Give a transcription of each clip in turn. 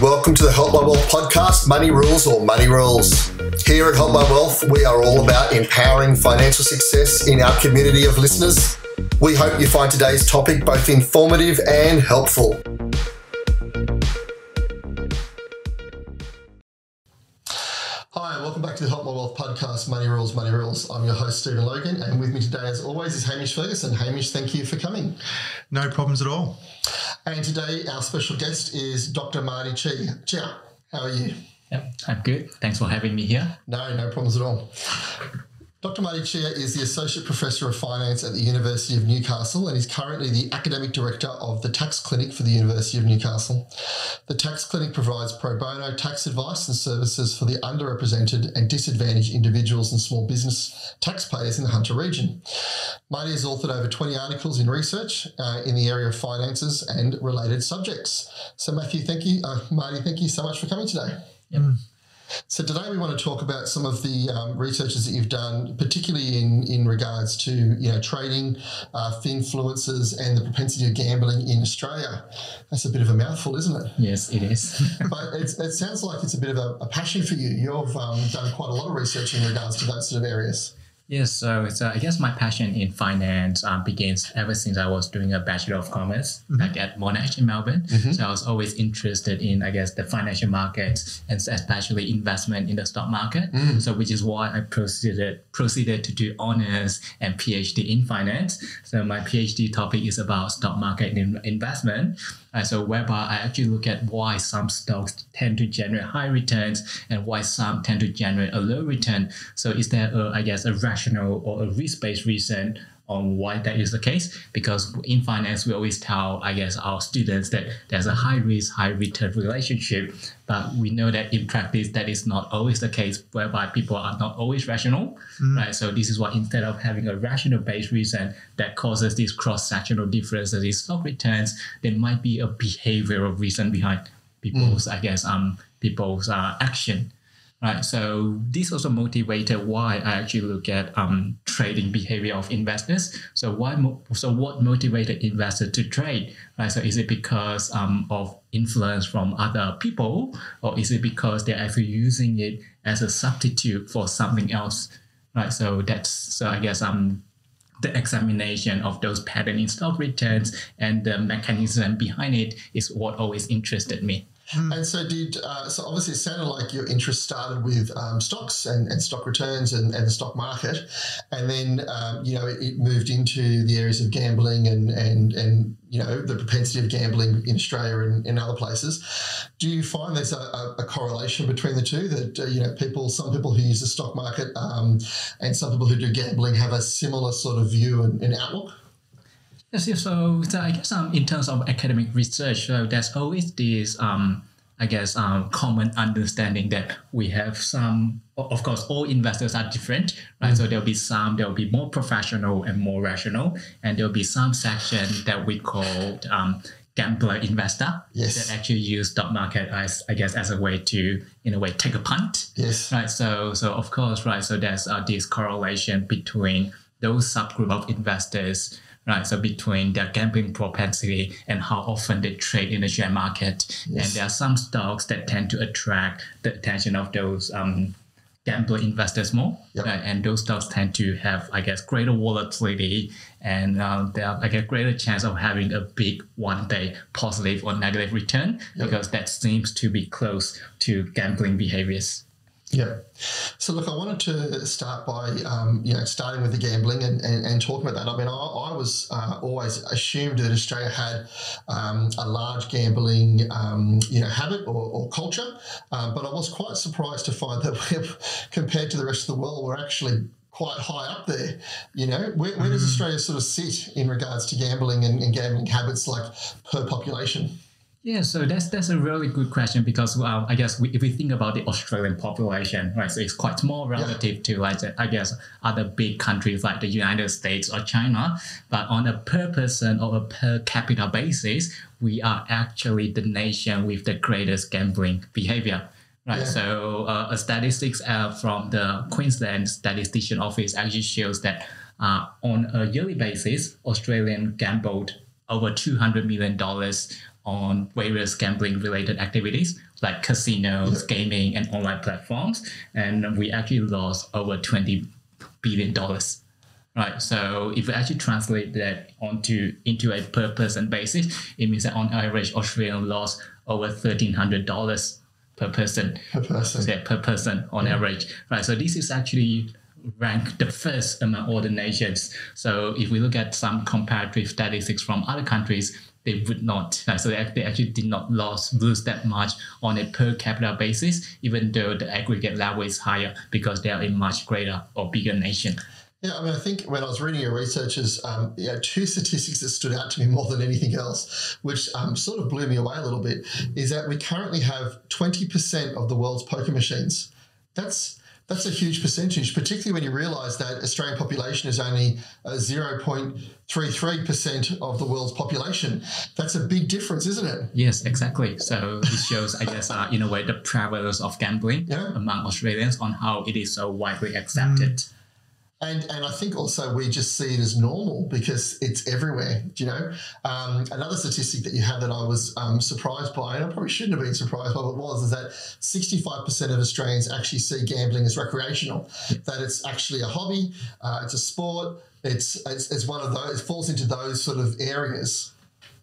welcome to the Help My Wealth podcast, Money Rules or Money Rules. Here at Help My Wealth, we are all about empowering financial success in our community of listeners. We hope you find today's topic both informative and helpful. Money Rules, Money Rules. I'm your host, Stephen Logan, and with me today, as always, is Hamish Ferguson. Hamish, thank you for coming. No problems at all. And today, our special guest is Dr. Mardy Chiah. Ciao, how are you? Yep, I'm good. Thanks for having me here. No, no problems at all. Dr. Mardy Chiah is the Associate Professor of Finance at the University of Newcastle and is currently the Academic Director of the Tax Clinic for the University of Newcastle. The Tax Clinic provides pro bono tax advice and services for the underrepresented and disadvantaged individuals and small business taxpayers in the Hunter region. Mardy has authored over 20 articles in research uh, in the area of finances and related subjects. So, Matthew, thank you, uh, Mardy, thank you so much for coming today. Yep. So today we want to talk about some of the um, researches that you've done, particularly in, in regards to you know trading, uh, and the propensity of gambling in Australia. That's a bit of a mouthful, isn't it? Yes, it is. but it sounds like it's a bit of a, a passion for you. You've um, done quite a lot of research in regards to those sort of areas. Yes, so uh, I guess my passion in finance um, begins ever since I was doing a Bachelor of Commerce mm-hmm. back at Monash in Melbourne. Mm-hmm. So I was always interested in, I guess, the financial markets and especially investment in the stock market. Mm. So which is why I proceeded proceeded to do honors and PhD in finance. So my PhD topic is about stock market investment. Uh, so whereby I actually look at why some stocks tend to generate high returns and why some tend to generate a low return. So is there, a, I guess, a rational or a risk-based reason on why that is the case because in finance we always tell i guess our students that there's a high risk high return relationship but we know that in practice that is not always the case whereby people are not always rational mm. right so this is why instead of having a rational based reason that causes these cross-sectional differences in stock returns there might be a behavioral reason behind people's mm. i guess um people's uh, action right? So this also motivated why I actually look at um, trading behavior of investors. So why? Mo- so what motivated investors to trade, right? So is it because um, of influence from other people, or is it because they're actually using it as a substitute for something else, right? So that's so I guess um the examination of those pattern in stock returns and the mechanism behind it is what always interested me. Mm. And so, did uh, so obviously it sounded like your interest started with um, stocks and, and stock returns and, and the stock market, and then um, you know it, it, moved into the areas of gambling and and and you know the propensity of gambling in Australia and in other places. Do you find there's a, a, a correlation between the two? That uh, you know people, some people who use the stock market um, and some people who do gambling have a similar sort of view and, and outlook. Yes, so, so I guess um, in terms of academic research, so there's always this, um, I guess, um, common understanding that we have some, of course, all investors are different, right? Mm-hmm. So there'll be some, there'll be more professional and more rational, and there'll be some section that we call um, gambler investor yes. that actually use stock market as I guess as a way to in a way take a punt. Yes. Right. So so of course right. So there's uh, this correlation between those subgroup of investors right? So between their gambling propensity and how often they trade in the share market, yes. and there are some stocks that tend to attract the attention of those um, gambler investors more, yep. right? and those stocks tend to have, I guess, greater volatility, and uh, they have like a greater chance of having a big one-day positive or negative return yep. because that seems to be close to gambling behaviors. Yeah. So look, I wanted to start by um, you know starting with the gambling and, and, and talking about that. I mean, I, I was uh, always assumed that Australia had um, a large gambling um, you know habit or, or culture, um, but I was quite surprised to find that we're, compared to the rest of the world, we're actually quite high up there. You know, where, where does mm. Australia sort of sit in regards to gambling and, and gambling habits, like per population? Yeah, so that's that's a really good question because I guess we, if we think about the Australian population, right, so it's quite small relative yeah. to like I guess other big countries like the United States or China. But on a per person or a per capita basis, we are actually the nation with the greatest gambling behavior. Right, yeah. so uh, a statistics uh, from the Queensland Statistician Office actually shows that uh, on a yearly basis, Australian gambled over two hundred million dollars on various gambling related activities like casinos, gaming, and online platforms, and we actually lost over twenty billion dollars. Right. So if we actually translate that onto into a per person basis, it means that on average Australian lost over thirteen hundred dollars per person. Per person. Yeah, per person on average. Right. So this is actually ranked the first among all the nations. So if we look at some comparative statistics from other countries, they would not. Right? So they, actually did not lose, lose that much on a per capita basis, even though the aggregate level is higher because they are a much greater or bigger nation. Yeah, I mean, I think when I was reading your researchers, um, you know, two statistics that stood out to me more than anything else, which um, sort of blew me away a little bit, is that we currently have 20% of the world's poker machines. That's that's a huge percentage, particularly when you realise that Australian population is only uh, 0.33% of the world's population. That's a big difference, isn't it? Yes, exactly. So this shows, I guess, uh, in a way, the prevalence of gambling Yeah. among Australians on how it is so widely accepted. And and I think also we just see it as normal because it's everywhere. You know? Um, another statistic that you had that I was um, surprised by, and I probably shouldn't have been surprised by it was, is that 65% of Australians actually see gambling as recreational. That it's actually a hobby, uh, it's a sport, it's, it's it's one of those. It falls into those sort of areas.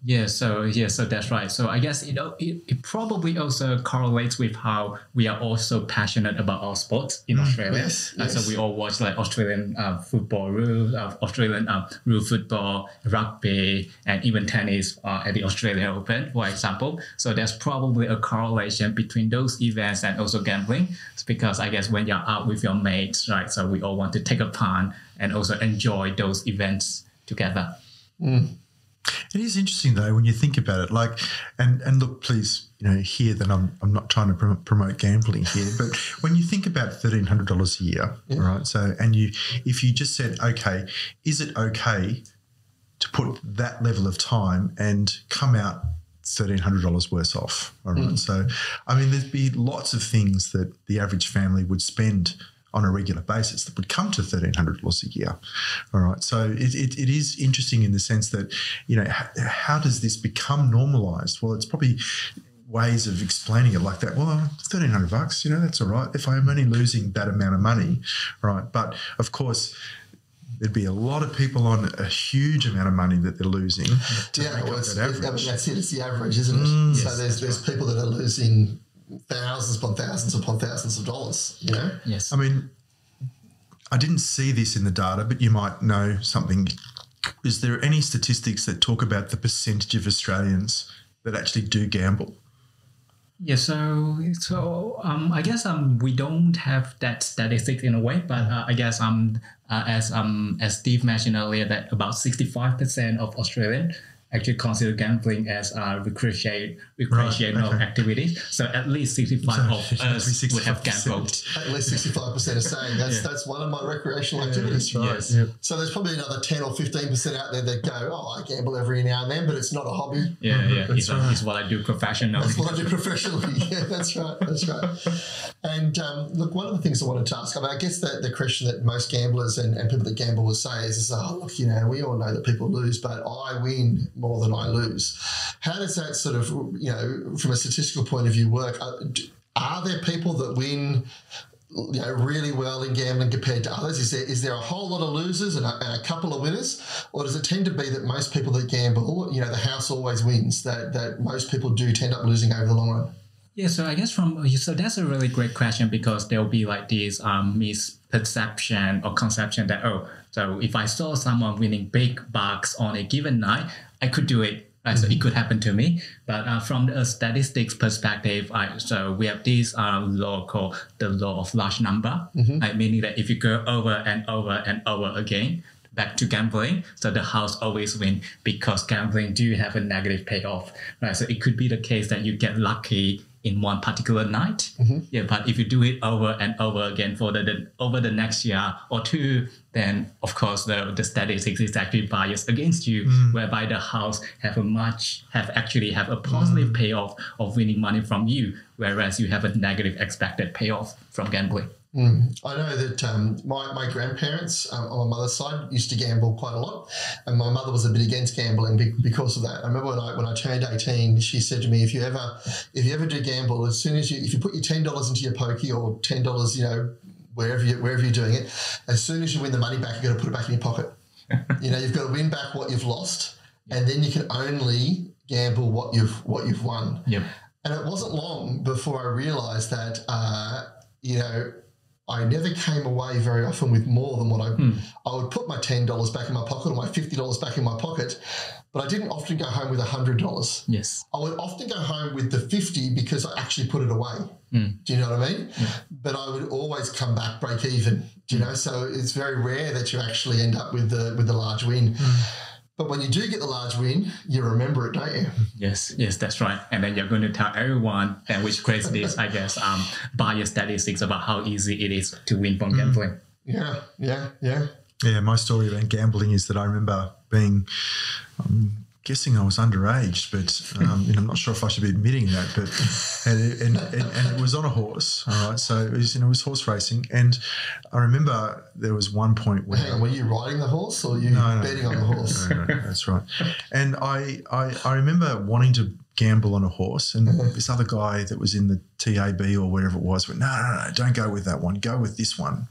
Yeah, so yeah, so that's right. So I guess you know it, it probably also correlates with how we are also passionate about our sports in Australia. yes, Uh, yes. So we all watch like Australian uh, football, rule, uh, Australian uh, rule football, rugby, and even tennis uh, at the Australian Open, for example. So there's probably a correlation between those events and also gambling, It's because I guess when you're out with your mates, right? So we all want to take a part and also enjoy those events together. It is interesting though when you think about it. Like, and and look, please, you know, here that I'm I'm not trying to prom- promote gambling here, but when you think about thirteen hundred dollars a year, right? So, and you, if you just said, okay, is it okay to put that level of time and come out thirteen hundred dollars worse off? All right. Hmm. So, I mean, there'd be lots of things that the average family would spend on a regular basis that would come to thirteen hundred dollars a year. All right. So it, it, it is interesting in the sense that you know how, how does this become normalized? Well, it's probably ways of explaining it like that. Well, thirteen hundred bucks, you know, that's all right. If I'm only losing that amount of money, right? But of course. There'd be a lot of people on a huge amount of money that they're losing. Yeah, well, that I mean, that's it. It's the average, isn't it? Mm. so there's there's people that are losing thousands upon thousands upon thousands of dollars. You know. Yes. I mean, I didn't see this in the data, but you might know something. Is there any statistics that talk about the percentage of Australians that actually do gamble? Yeah, so so um, I guess um we don't have that statistic in a way, but uh, I guess um uh, as um as Steve mentioned earlier that about sixty five percent of Australian actually consider gambling as a recreation, recreational okay. activity. So at least sixty five So of us would have gambled. At least sixty five percent are saying that's that's one of my recreational activities. Yes. So there's probably another ten or fifteen percent out there that go, oh, I gamble every now and then, but it's not a hobby. Yeah, yeah, it's, right. it's what I do professionally. That's what I do professionally. Yeah, that's right. That's right. And um, look, one of the things I wanted to ask, I mean, I guess that the question that most gamblers and, and people that gamble will say is, is, oh, look, you know, we all know that people lose, but I win more than I lose. How does that sort of, you know, from a statistical point of view work? Uh, are, there people that win? You know, really well in gambling compared to others. Is there is there a whole lot of losers and a, and a couple of winners, or does it tend to be that most people that gamble, you know, the house always wins? That that most people do tend up losing over the long run. Yeah, so I guess from so that's a really great question because there'll be like this um, misperception or conception that oh, so if I saw someone winning big bucks on a given night, I could do it. Right? So it could happen to me. But uh, from a statistics perspective, I, so we have this uh, law called the law of large number, right? meaning that if you go over and over and over again, back to gambling. So the house always win because gambling do have a negative payoff, right? So it could be the case that you get lucky in one particular night. Mm-hmm. Yeah, but if you do it over and over again for the, the over the next year or two, then of course the, the statistics is actually biased against you, mm. whereby the house have a much have actually have a positive mm. payoff of winning money from you, whereas you have a negative expected payoff from gambling. Mm. I know that um, my, my grandparents um, on my mother's side used to gamble quite a lot, and my mother was a bit against gambling be- because of that. I remember when I when I turned eighteen, she said to me, "If you ever if you ever do gamble, as soon as you if you put your ten dollars into your pokey or ten dollars, you know, wherever you wherever you're doing it, as soon as you win the money back, you've got to put it back in your pocket. you know, you've got to win back what you've lost, and then you can only gamble what you've what you've won. Yep. And it wasn't long before I realised that uh, you know I never came away very often with more than what I hmm. I would put my ten dollars back in my pocket or my fifty dollars back in my pocket, but I didn't often go home with hundred dollars. Yes. I would often go home with the 50 because I actually put it away. Mm. Do you know what I mean? But I would always come back break even. Do you hmm. know? So it's very rare that you actually end up with the with the large win. Hmm. But when you do get the large win, you remember it, don't you? Yes, yes, that's right. And then you're going to tell everyone and which crazy is, I guess, um, by your statistics about how easy it is to win from mm. gambling. Yeah, yeah, yeah. Yeah, my story about gambling is that I remember being, I'm guessing I was underage, but um, you know, I'm not sure if I should be admitting that. But and it, and, and, it was on a horse, all right. So it was, you know, it was horse racing, and I remember there was one point where Hang on, were you riding the horse or you No, no. betting on the horse? No, no, that's right. And I, I, I remember wanting to gamble on a horse, and mm-hmm. this other guy that was in the TAB or whatever it was went, no, no, no, don't go with that one. Go with this one.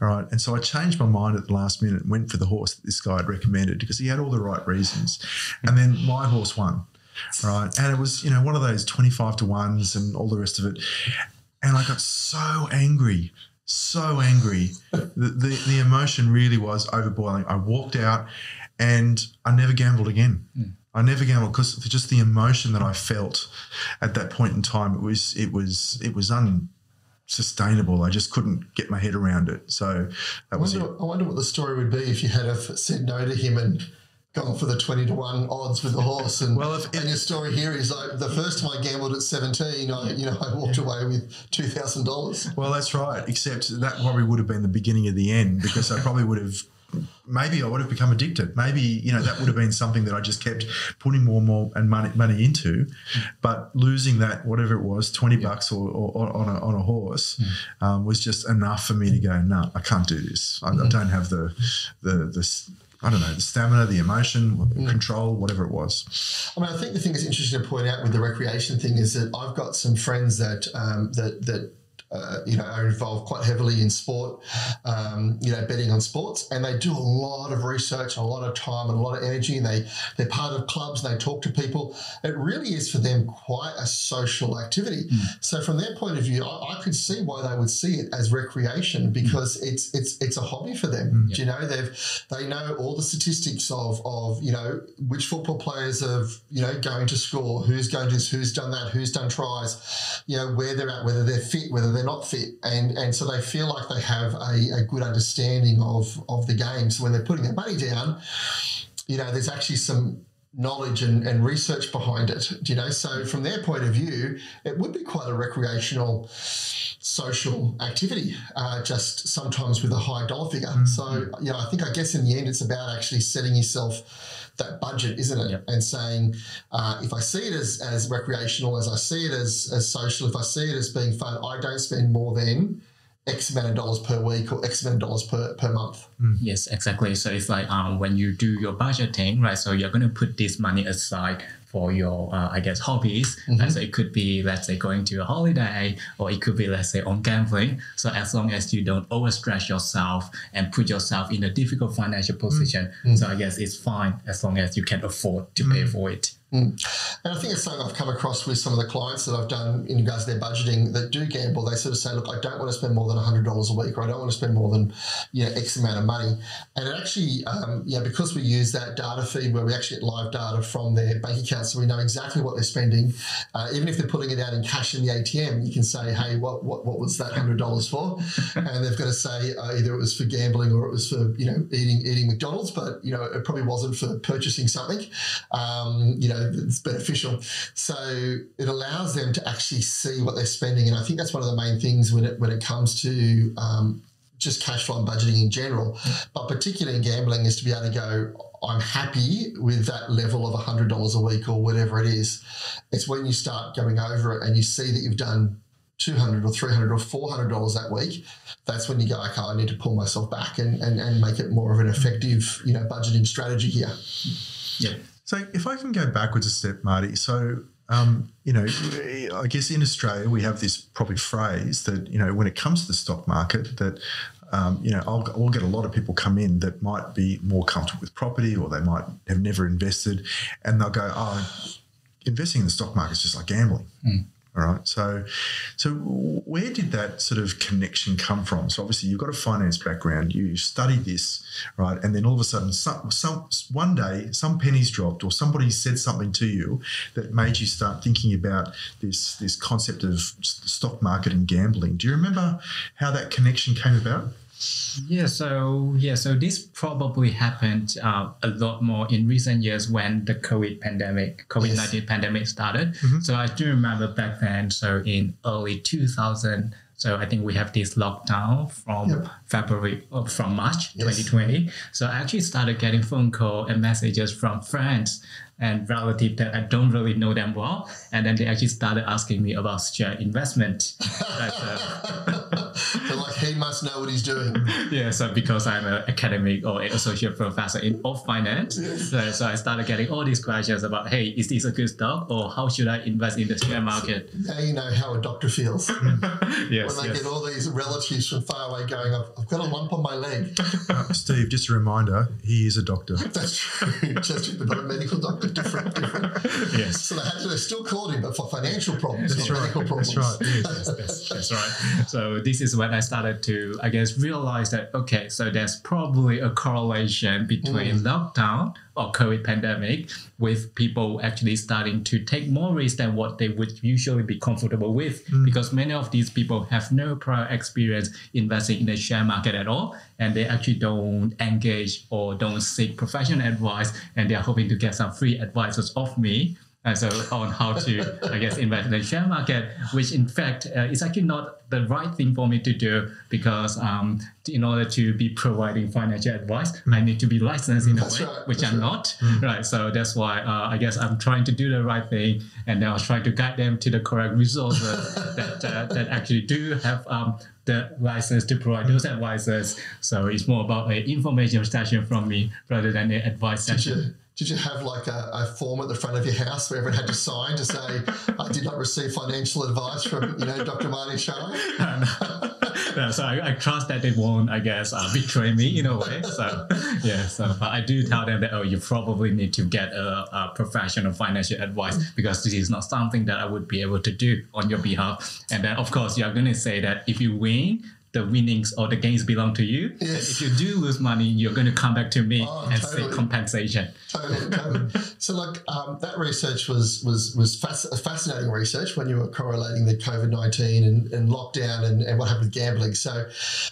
All right. And so I changed my mind at the last minute and went for the horse that this guy had recommended because he had all the right reasons. And then my horse won. Right. And it was, you know, one of those 25 to ones and all the rest of it. And I got so angry, so angry. the, the, the emotion really was overboiling. I walked out and I never gambled again. Hmm. I never gambled because just the emotion that I felt at that point in time, it was, it was, it was unsustainable. I just couldn't get my head around it. So that I was it. wonder, I wonder what the story would be if you had have said no to him and gone for the 20 to 1 odds with the horse. And, Well, if- and your story here is like the first time I gambled at 17, I, you know, I walked away with $2,000. Well, that's right. Except that probably would have been the beginning of the end because I probably would have. Maybe I would have become addicted. Maybe you know that would have been something that I just kept putting more and more and money money into, but losing that whatever it was twenty bucks or, or, or on a on a horse um, was just enough for me to go. No, I can't do this. I, I don't have the the the. I don't know the stamina, the emotion, control, whatever it was. I mean, I think the thing that's interesting to point out with the recreation thing is that I've got some friends that um, that that uh, you know are involved quite heavily in sport, um, you know, betting on sports, and they do a lot of research, a lot of time, and a lot of energy, and they they're part of clubs, and they talk to people. It really is for them quite a social activity. So from their point of view, I, I could see why they would see it as recreation because it's it's it's a hobby for them. Do you know they've they know all the statistics of of you know which football players have you know going to score, who's going to who's done that, who's done tries, you know where they're at, whether they're fit, whether they're not fit, and and so they feel like they have a, a good understanding of of the game. So when they're putting their money down, you know there's actually some knowledge and, and research behind it you know? So from their point of view it would be quite a recreational social activity uh, just sometimes with a high dollar figure. So you know i think i guess in the end it's about actually setting yourself that budget isn't it Yep. and saying uh, if i see it as, as recreational as i see it as, as social if i see it as being fun i don't spend more than x amount of dollars per week or x amount of dollars per, per month Yes, exactly. So it's like um, when you do your budgeting, right? So you're going to put this money aside for your, uh, I guess, hobbies. Mm-hmm. Right? So it could be, let's say, going to a holiday, or it could be, let's say, on gambling. So as long as you don't overstress yourself and put yourself in a difficult financial position, mm-hmm. so I guess it's fine as long as you can afford to pay mm-hmm. for it. And I think it's something I've come across with some of the clients that I've done in regards to their budgeting that do gamble. They sort of say, look, I don't want to spend more than $100 a week, or I don't want to spend more than, you know, X amount of money. And it actually, um, yeah, because we use that data feed where we actually get live data from their bank account, so we know exactly what they're spending. Uh, even if they're putting it out in cash in the ATM, you can say, hey, what, what, what was that $100 for? and they've got to say uh, either it was for gambling or it was for, you know, eating, eating McDonald's, but, you know, it probably wasn't for purchasing something. Um, you know, it's beneficial. So it allows them to actually see what they're spending, and I think that's one of the main things when it when it comes to um, just cash flow and budgeting in general, but particularly in gambling, is to be able to go. I'm happy with that level of $100 a week or whatever it is. It's when you start going over it and you see that you've done 200 or 300 or 400 dollars that week that's when you go okay i need to pull myself back and, and, and make it more of an effective you know budgeting strategy here Yeah. So if I can go backwards a step, Mardy. So um, you know, I guess in Australia we have this probably phrase that you know when it comes to the stock market that. Um, you know, I'll, I'll get a lot of people come in that might be more comfortable with property, or they might have never invested, and they'll go, "Oh, investing in the stock market is just like gambling." All right. So, so where did that sort of connection come from? So obviously you've got a finance background, you studied this, right? And then all of a sudden, some, some one day, some pennies dropped, or somebody said something to you that made you start thinking about this this concept of stock market and gambling. Do you remember how that connection came about? Yeah, so yeah, so this probably happened uh, a lot more in recent years when the COVID pandemic, COVID nineteen pandemic started. Mm-hmm. So I do remember back then. So in early two thousand. So I think we have this lockdown from Yep. February or from March Yes. 2020. So I actually started getting phone call and messages from friends and relatives that I don't really know them well, and then they actually started asking me about share investment. Right, so- so like he must know what he's doing yeah, so because I'm an academic or an associate professor in of finance, so, so I started getting all these questions about, hey, is this a good stock or how should I invest in the share market? now you know how a doctor feels Yes, when they yes. get all these relatives from far away going I've, I've got a lump on my leg Uh, Steve, just a reminder, he is a doctor. that's true just but a medical doctor different different Yes. so they had to they still called him but for financial problems That's not right. medical problems That's right. yes. that's, that's right. So this is when I started to, I guess, realize that okay, so there's probably a correlation between mm. lockdown or COVID pandemic with people actually starting to take more risk than what they would usually be comfortable with, mm. because many of these people have no prior experience investing in the share market at all, and they actually don't engage or don't seek professional advice, and they're hoping to get some free advices of me. And so on how to, I guess, invest in the share market, which in fact uh, is actually not the right thing for me to do because um, in order to be providing financial advice, I need to be licensed in a way, right, which I'm right. not. Right. So that's why uh, I guess I'm trying to do the right thing, and I was trying to guide them to the correct resources that uh, that actually do have um, the license to provide those advices. So it's more about an information session from me rather than an advice Did session. Did you have like a, a form at the front of your house where everyone had to sign to say, I did not receive financial advice from, you know, Dr. Mardy Chiah? yeah, so I, I trust that they won't, I guess, uh, betray me in a way. So yeah, so but I do tell them that oh, you probably need to get a, a professional financial advice because this is not something that I would be able to do on your behalf. And then of course you are going to say that if you win. The winnings or the gains belong to you. Yes. if you do lose money, you're going to come back to me Oh, and totally. seek compensation. Totally, totally. So, look, um, that research was was was fasc- fascinating research when you were correlating the COVID nineteen and, and lockdown and, and what happened with gambling. So,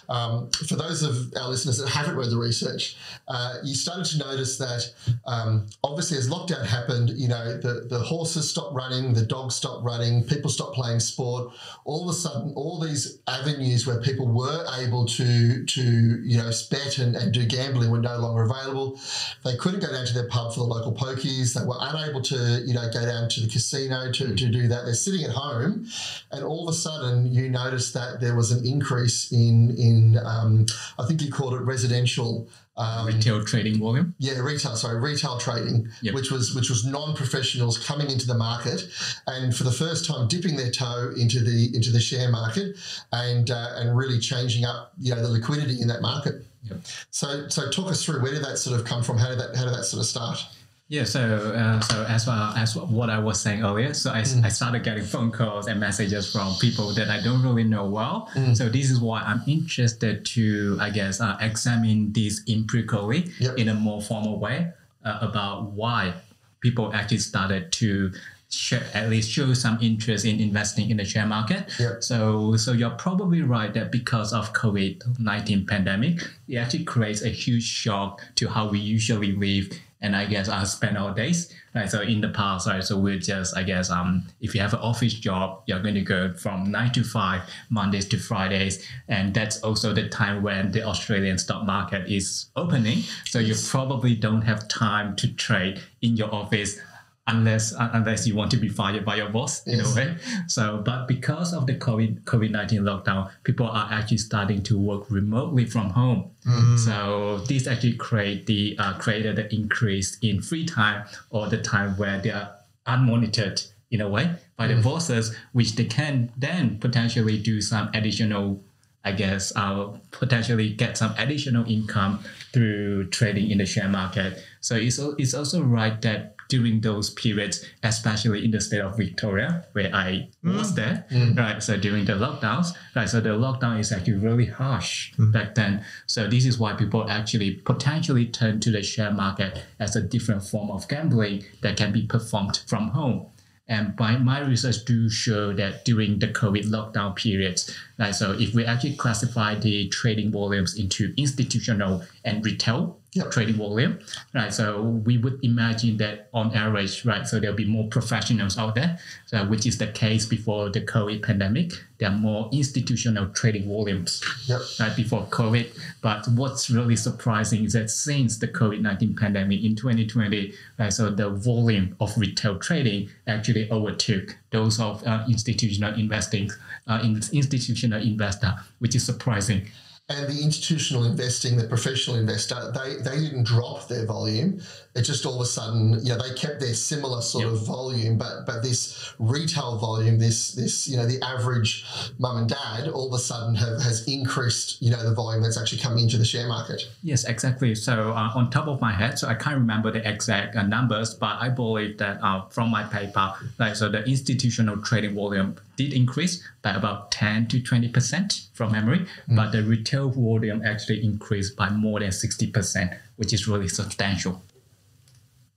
um, for those of our listeners that haven't read the research, uh, you started to notice that um, obviously as lockdown happened, you know the the horses stopped running, the dogs stopped running, people stopped playing sport. All of a sudden, all these avenues where people were able to to you know bet and, and do gambling were no longer available. They couldn't go down to their pub for the local pokies. They were unable to you know go down to the casino to, to do that. They're sitting at home, and all of a sudden you notice that there was an increase in in um, I think you called it residential. Um, Retail trading volume. yeah, retail. Sorry, retail trading, Yep. which was which was non-professionals coming into the market, and for the first time dipping their toe into the into the share market, and uh, and really changing up you know the liquidity in that market. Yep. So so talk us through where did that sort of come from? How did that how did that sort of start? Yeah, so uh, so as well as what I was saying earlier, so I, I started getting phone calls and messages from people that I don't really know well. So this is why I'm interested to, I guess, uh, examine this empirically Yep. in a more formal way uh, about why people actually started to share, at least show some interest in investing in the share market. Yep. So, so you're probably right that because of COVID nineteen pandemic, it actually creates a huge shock to how we usually live and I guess I spend our days. Right. So in the past, right, so we're just I guess um if you have an office job, you're going to go from nine to five, Mondays to Fridays, and that's also the time when the Australian stock market is opening. So you probably don't have time to trade in your office unless uh, unless you want to be fired by your boss in a way. So, but because of the COVID COVID nineteen lockdown, people are actually starting to work remotely from home. So this actually create the uh, created the increase in free time or the time where they are unmonitored in a way by the bosses, which they can then potentially do some additional I guess, uh, potentially get some additional income through trading in the share market. So it's, it's also right that during those periods, especially in the state of Victoria, where I was mm. there, mm. right? So during the lockdowns, right? So the lockdown is actually really harsh mm. back then. So this is why people actually potentially turn to the share market as a different form of gambling that can be performed from home. And by my research do show that during the COVID lockdown periods, right, so if we actually classify the trading volumes into institutional and retail Yep. trading volume, right, so we would imagine that on average, right, so there'll be more professionals out there, so which is the case before the COVID pandemic. There are more institutional trading volumes Yep. right before COVID. But what's really surprising is that since the COVID 19 pandemic in 2020, right, so the volume of retail trading actually overtook those of uh, institutional investing, uh, in, institutional investor, which is surprising. And the institutional investing, the professional investor, they, they didn't drop their volume. It just all of a sudden, you know, they kept their similar sort of volume, but but this retail volume, this this you know, the average mum and dad, all of a sudden have, has increased, you know, the volume that's actually coming into the share market. Yes, exactly. So uh, on top of my head, so I can't remember the exact uh, numbers, but I believe that uh, from my paper, like so the institutional trading volume did increase by about 10 to 20 percent from memory, but the retail volume actually increased by more than 60 percent, which is really substantial.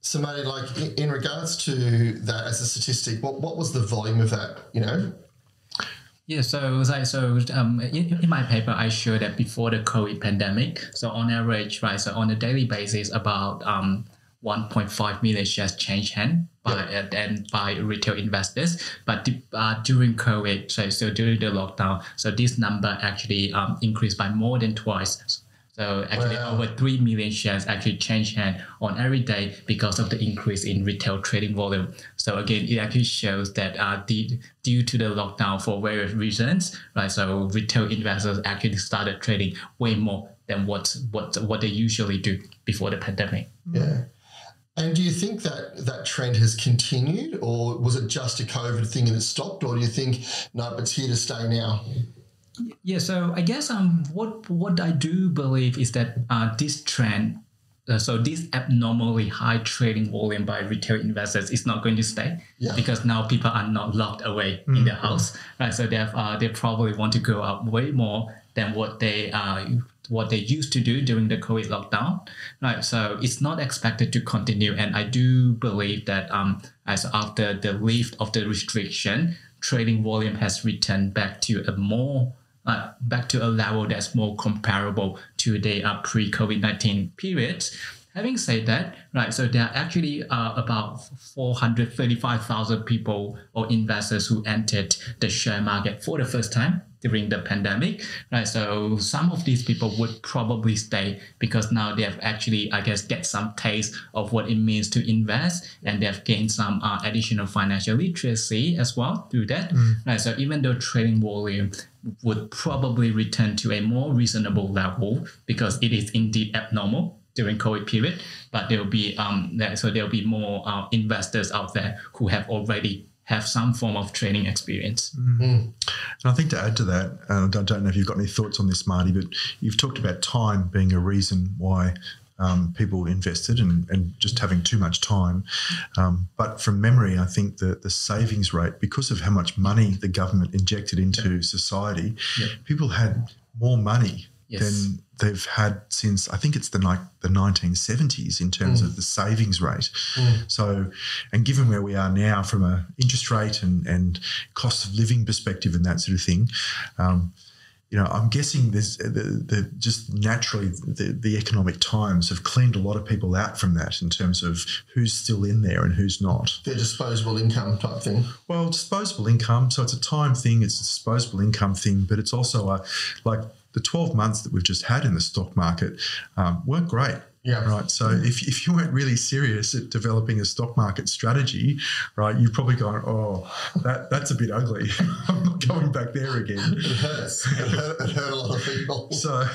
So, Mardy, like in, regards to that as a statistic, what, what was the volume of that? You know, Yeah, so so, so um, in, in my paper, I showed that before the COVID pandemic, so on average, right, so on a daily basis, about um, 1.5 million shares change hand by uh, and by retail investors. But uh, during COVID, so, so during the lockdown, so this number actually um, increased by more than twice. So actually, Wow. over three million shares actually change hand on every day because of the increase in retail trading volume. So again, it actually shows that uh, the, due to the lockdown for various reasons, right? So retail investors actually started trading way more than what what what they usually do before the pandemic. yeah. And do you think that that trend has continued, or was it just a COVID thing and it stopped, or do you think no, it's here to stay now? Yeah, so I guess um, what what I do believe is that uh, this trend, uh, so this abnormally high trading volume by retail investors is not going to stay Yeah. because now people are not locked away in their house, right? So they have, uh, they probably want to go out way more than what they uh, what they used to do during the COVID lockdown, right? So it's not expected to continue, and I do believe that um, as after the lift of the restriction, trading volume has returned back to a more uh, back to a level that's more comparable to the uh, pre-COVID nineteen periods. Having said that, right, so there are actually uh, about 435,000 people or investors who entered the share market for the first time during the pandemic, right? So some of these people would probably stay because now they have actually, I guess, get some taste of what it means to invest, and they have gained some uh, additional financial literacy as well through that, right? So even though trading volume would probably return to a more reasonable level because it is indeed abnormal during COVID period, but there will be um there, so there will be more uh, investors out there who have already have some form of trading experience. And I think to add to that, and I don't know if you've got any thoughts on this, Mardy, but you've talked about time being a reason why um, people invested and, and just having too much time. Um, but from memory, I think that the savings rate, because of how much money the government injected into society, Yep. people had more money Yes. than they've had since I think it's the like the 1970s in terms of the savings rate. So, and given where we are now from a interest rate and, and cost of living perspective and that sort of thing, um, you know, I'm guessing there's the, the just naturally the, the economic times have cleaned a lot of people out from that in terms of who's still in there and who's not. Their disposable income type thing. Well, disposable income. So it's a time thing. It's a disposable income thing, but it's also a like the 12 months that we've just had in the stock market um, weren't great. Yeah. Right. So if, if you weren't really serious at developing a stock market strategy, right, you're probably gone, oh, that that's a bit ugly. I'm not going back there again. It hurts. It hurt, it hurt a lot of people. So,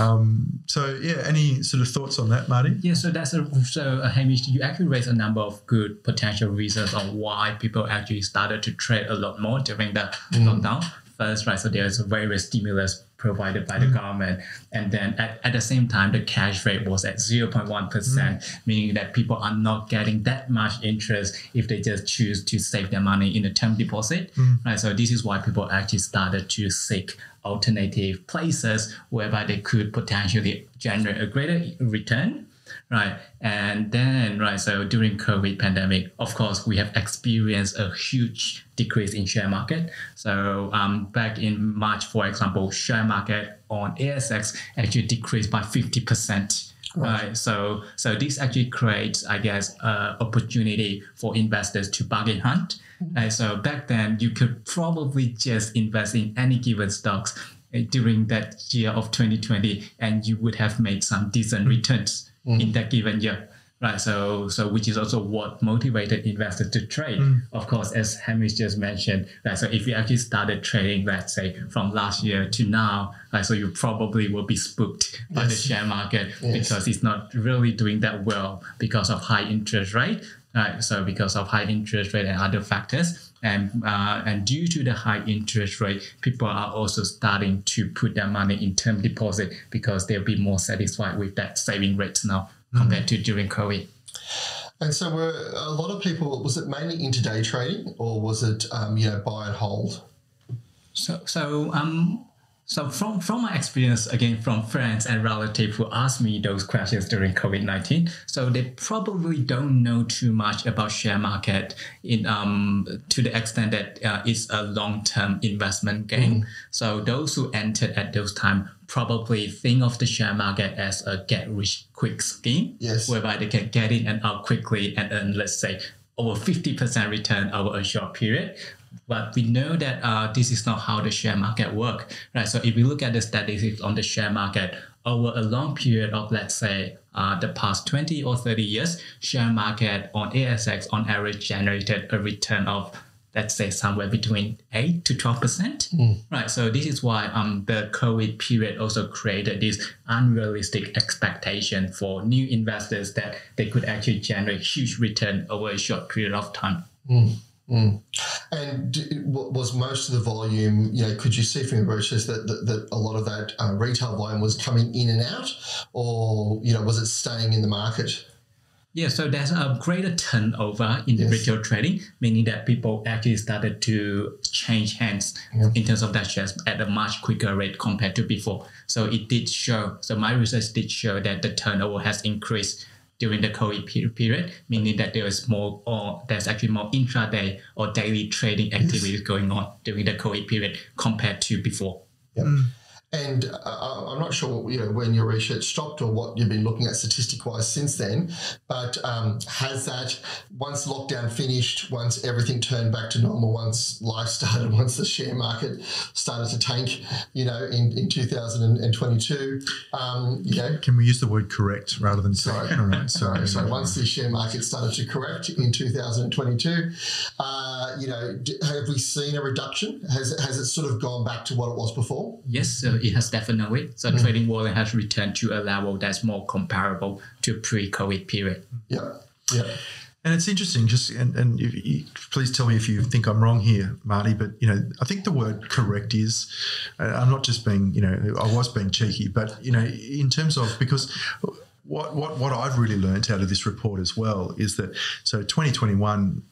um, so yeah. Any sort of thoughts on that, Mardy? Yeah, so that's a, so uh, Hamish, you actually raised a number of good potential reasons on why people actually started to trade a lot more during the lockdown. First, right, so there's various stimulus provided by the mm-hmm. government, and then at, at the same time, the cash rate was at 0.1 percent, mm-hmm. meaning that people are not getting that much interest if they just choose to save their money in a term deposit, mm-hmm. right? So this is why people actually started to seek alternative places whereby they could potentially generate a greater return right? And then right so during covid pandemic of course we have experienced a huge decrease in share market. So um, back in march for example share market on asx actually decreased by 50% right? So so this actually creates i guess uh, opportunity for investors to bargain hunt. Right so back then you could probably just invest in any given stocks uh, during that year of 2020 and you would have made some decent returns Mm. in that given year right? So so which is also what motivated investors to trade. Mm. Of course as hamish just mentioned right? So if you actually started trading let's say from last year to now right? So you probably will be spooked by the share market Yes. because it's not really doing that well because of high interest rate right? So because of high interest rate and other factors and uh, and due to the high interest rate people are also starting to put their money in term deposit because they'll be more satisfied with that saving rate now compared to during covid And so, were a lot of people? Was it mainly intraday trading, or was it um, you know buy and hold? So, so um, so from from my experience again from friends and relatives who asked me those questions during COVID nineteen, so they probably don't know too much about share market in um to the extent that uh, it's a long term investment game. So those who entered at those time probably think of the share market as a get rich quick scheme, Yes. whereby they can get in and out quickly and earn let's say over fifty percent return over a short period. But we know that uh, this is not how the share market work, right? So if we look at the statistics on the share market over a long period of, let's say, uh, the past 20 or 30 years, share market on ASX on average generated a return of, let's say, somewhere between 8 to 12%. Right. So this is why um, the COVID period also created this unrealistic expectation for new investors that they could actually generate huge return over a short period of time. And d- w- was most of the volume, you know, could you see from your brochures that, that, that a lot of that uh, retail volume was coming in and out, or you know, was it staying in the market? Yeah, so there's a greater turnover in the Yes. retail trading, meaning that people actually started to change hands in terms of that shares at a much quicker rate compared to before. So it did show, so my research did show that the turnover has increased during the COVID period, meaning that there is more, or there's actually more intraday or daily trading activities going on during the COVID period compared to before. Yep. Mm. And uh, I'm not sure, you know, when your research stopped or what you've been looking at statistic-wise since then. But um, has that once lockdown finished, once everything turned back to normal, once life started, once the share market started to tank, you know, in, in 2022, um, you know, Can we use the word correct rather than Sorry. All right. Sorry, Sorry. sorry. Once the share market started to correct in 2022, uh, you know, have we seen a reduction? Has it, has it sort of gone back to what it was before? Yes, so it has definitely. So mm. trading volume has returned to a level that's more comparable to pre-COVID period. Yeah, yeah. And it's interesting, just and, and if you, please tell me if you think I'm wrong here, Mardy. But you know, I think the word correct is. I'm not just being, you know, I was being cheeky, but you know, in terms of because what what what I've really learned out of this report as well is that so 2021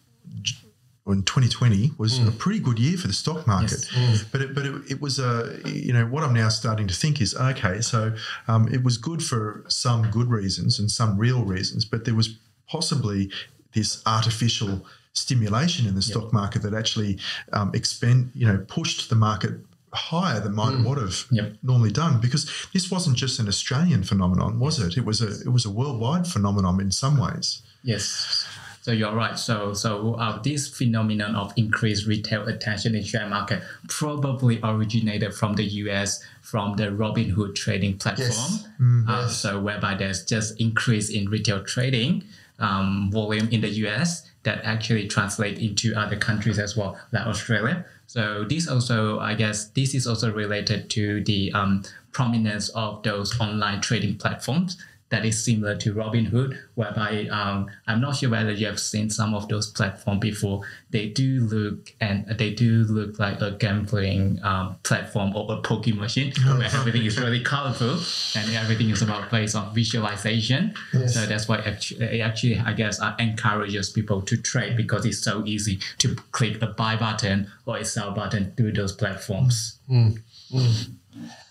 in 2020 was a pretty good year for the stock market, but it, but it, it was a you know what I'm now starting to think is okay, so um, it was good for some good reasons and some real reasons, but there was possibly this artificial stimulation in the stock market that actually um, expend you know pushed the market higher than might would have Yep. normally done because this wasn't just an Australian phenomenon, was it? It was a it was a worldwide phenomenon in some ways. Yes. So you're right. So so uh, this phenomenon of increased retail attention in share market probably originated from the U.S. from the Robinhood trading platform. Yes. Uh, so whereby there's just increase in retail trading um, volume in the U.S. that actually translate into other countries as well, like Australia. So this also, I guess, this is also related to the um, prominence of those online trading platforms that is similar to Robinhood, whereby um, I'm not sure whether you have seen some of those platforms before. They do look and they do look like a gambling um, platform or a poker machine where everything is really colorful and everything is about based on visualization. Yes. So that's why actually, it actually I guess uh, encourages people to trade because it's so easy to click the buy button or a sell button through those platforms.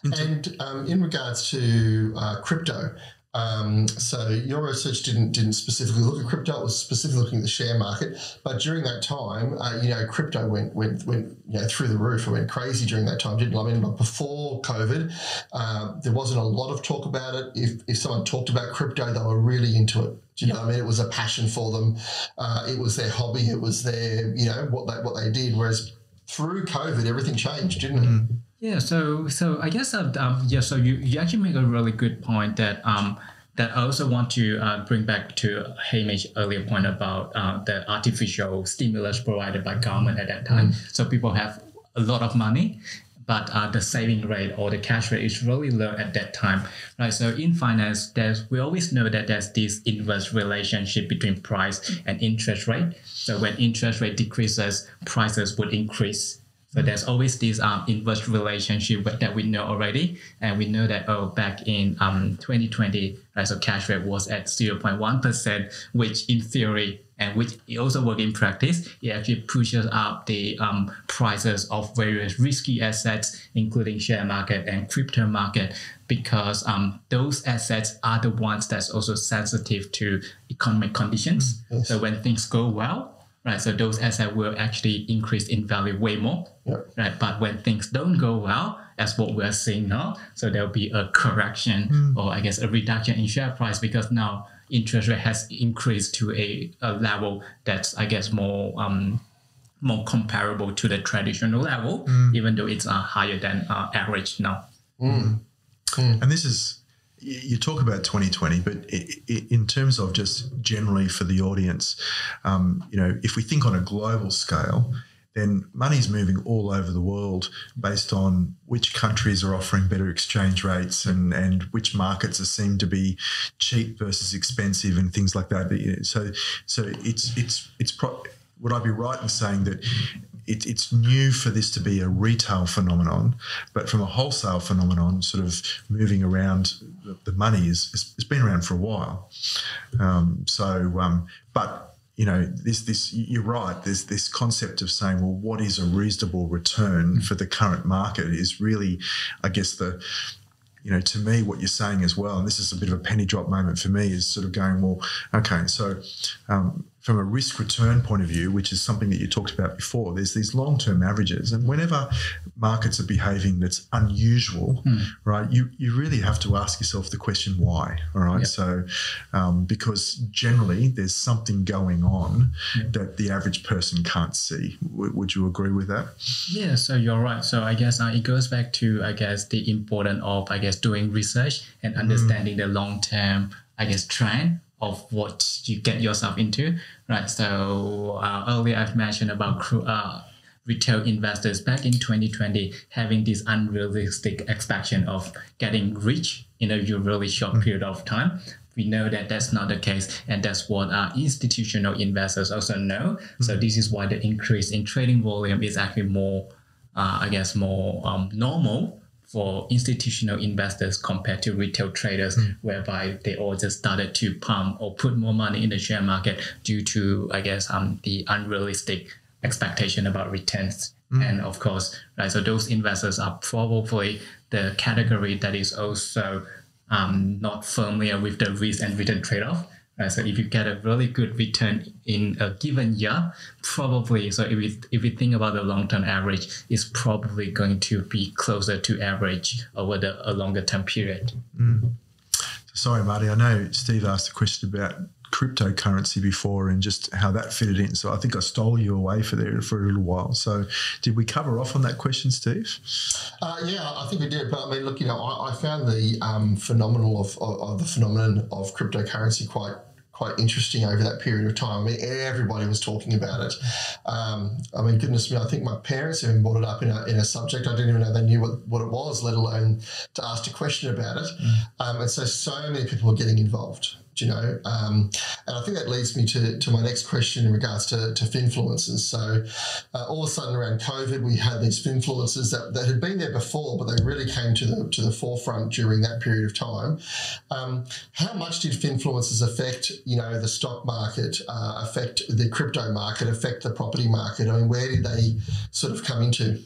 And um, in regards to uh, crypto, um, so your research didn't didn't specifically look at crypto; it was specifically looking at the share market. But during that time, uh, you know, crypto went went went you know through the roof. It went crazy during that time, didn't it? I mean, like before COVID, uh, there wasn't a lot of talk about it. If if someone talked about crypto, they were really into it. Do you know I mean? It was a passion for them. Uh, it was their hobby. It was their you know what they what they did. Whereas through COVID, everything changed, didn't it? Yeah, so so I guess uh, um, yeah, so you, you actually make a really good point that um that I also want to uh, bring back to Hamish's earlier point about uh, the artificial stimulus provided by government at that time. So people have a lot of money, but uh, the saving rate or the cash rate is really low at that time, right? So in finance, there's we always know that there's this inverse relationship between price and interest rate. So when interest rate decreases, prices would increase. So there's always this um, inverse relationship that we know already, and we know that oh back in um 2020, right, so cash rate was at 0.1 percent, which in theory and which also work in practice, it actually pushes up the um, prices of various risky assets, including share market and crypto market, because um, those assets are the ones that's also sensitive to economic conditions. Yes. So when things go well, right, so those assets will actually increase in value way more Yep. right? But when things don't go well, as what we're seeing now, so there'll be a correction or I guess a reduction in share price because now interest rate has increased to a, a level that's I guess more um, more comparable to the traditional level, even though it's uh, higher than uh, average now. And this is, y- you talk about 2020, but in terms of just generally for the audience, um, you know, if we think on a global scale, then money's moving all over the world based on which countries are offering better exchange rates and, and which markets are seem to be cheap versus expensive and things like that. So, so it's it's it's. Pro- would I be right in saying that it, it's new for this to be a retail phenomenon, but from a wholesale phenomenon, sort of moving around the, the money is, is it's been around for a while. Um, so, um, but you know, this this you're right. There's this concept of saying, well, what is a reasonable return for the current market is really, I guess the you know, to me, what you're saying as well, and this is a bit of a penny drop moment for me, is sort of going, well, okay, so um, from a risk return point of view, which is something that you talked about before, there's these long term averages. And whenever markets are behaving that's unusual, right, you, you really have to ask yourself the question why, all right? Yep. So, um, because generally there's something going on that the average person can't see. W- would you agree with that? Yeah, so you're right. So I guess uh, it goes back to I guess the importance of I guess doing research and understanding the long term I guess trend of what you get yourself into, right? So uh, earlier I've mentioned about uh, retail investors back in 2020 having this unrealistic expectation of getting rich in a really short period of time. We know that that's not the case, and that's what our institutional investors also know. So this is why the increase in trading volume is actually more, uh, I guess, more um, normal for institutional investors compared to retail traders, whereby they all just started to pump or put more money in the share market due to, I guess, um, the unrealistic expectation about returns. And of course, right, so those investors are probably the category that is also um, not familiar with the risk and return trade-off. Right? So if you get a really good return in a given year, probably so if we if we think about the long-term average, it's probably going to be closer to average over the a longer term period. Mm. Sorry, Mardy. I know Steve asked a question about cryptocurrency before and just how that fitted in. So I think I stole you away for there for a little while. So did we cover off on that question, Steve? Uh, yeah, I think we did. But I mean, look, you know, I, I found the um, phenomenal of, of, of the phenomenon of cryptocurrency quite quite interesting over that period of time. I mean, everybody was talking about it. Um, I mean, goodness me, I think my parents even brought it up in a, in a subject. I didn't even know they knew what, what it was, let alone to ask a question about it. Mm. Um, and so, so many people were getting involved you know? Um, and I think that leads me to, to my next question in regards to, to finfluencers. So uh, all of a sudden around COVID, we had these finfluencers that, that had been there before, but they really came to the to the forefront during that period of time. Um, how much did finfluencers affect, you know, the stock market, uh, affect the crypto market, affect the property market? I mean, where did they sort of come into?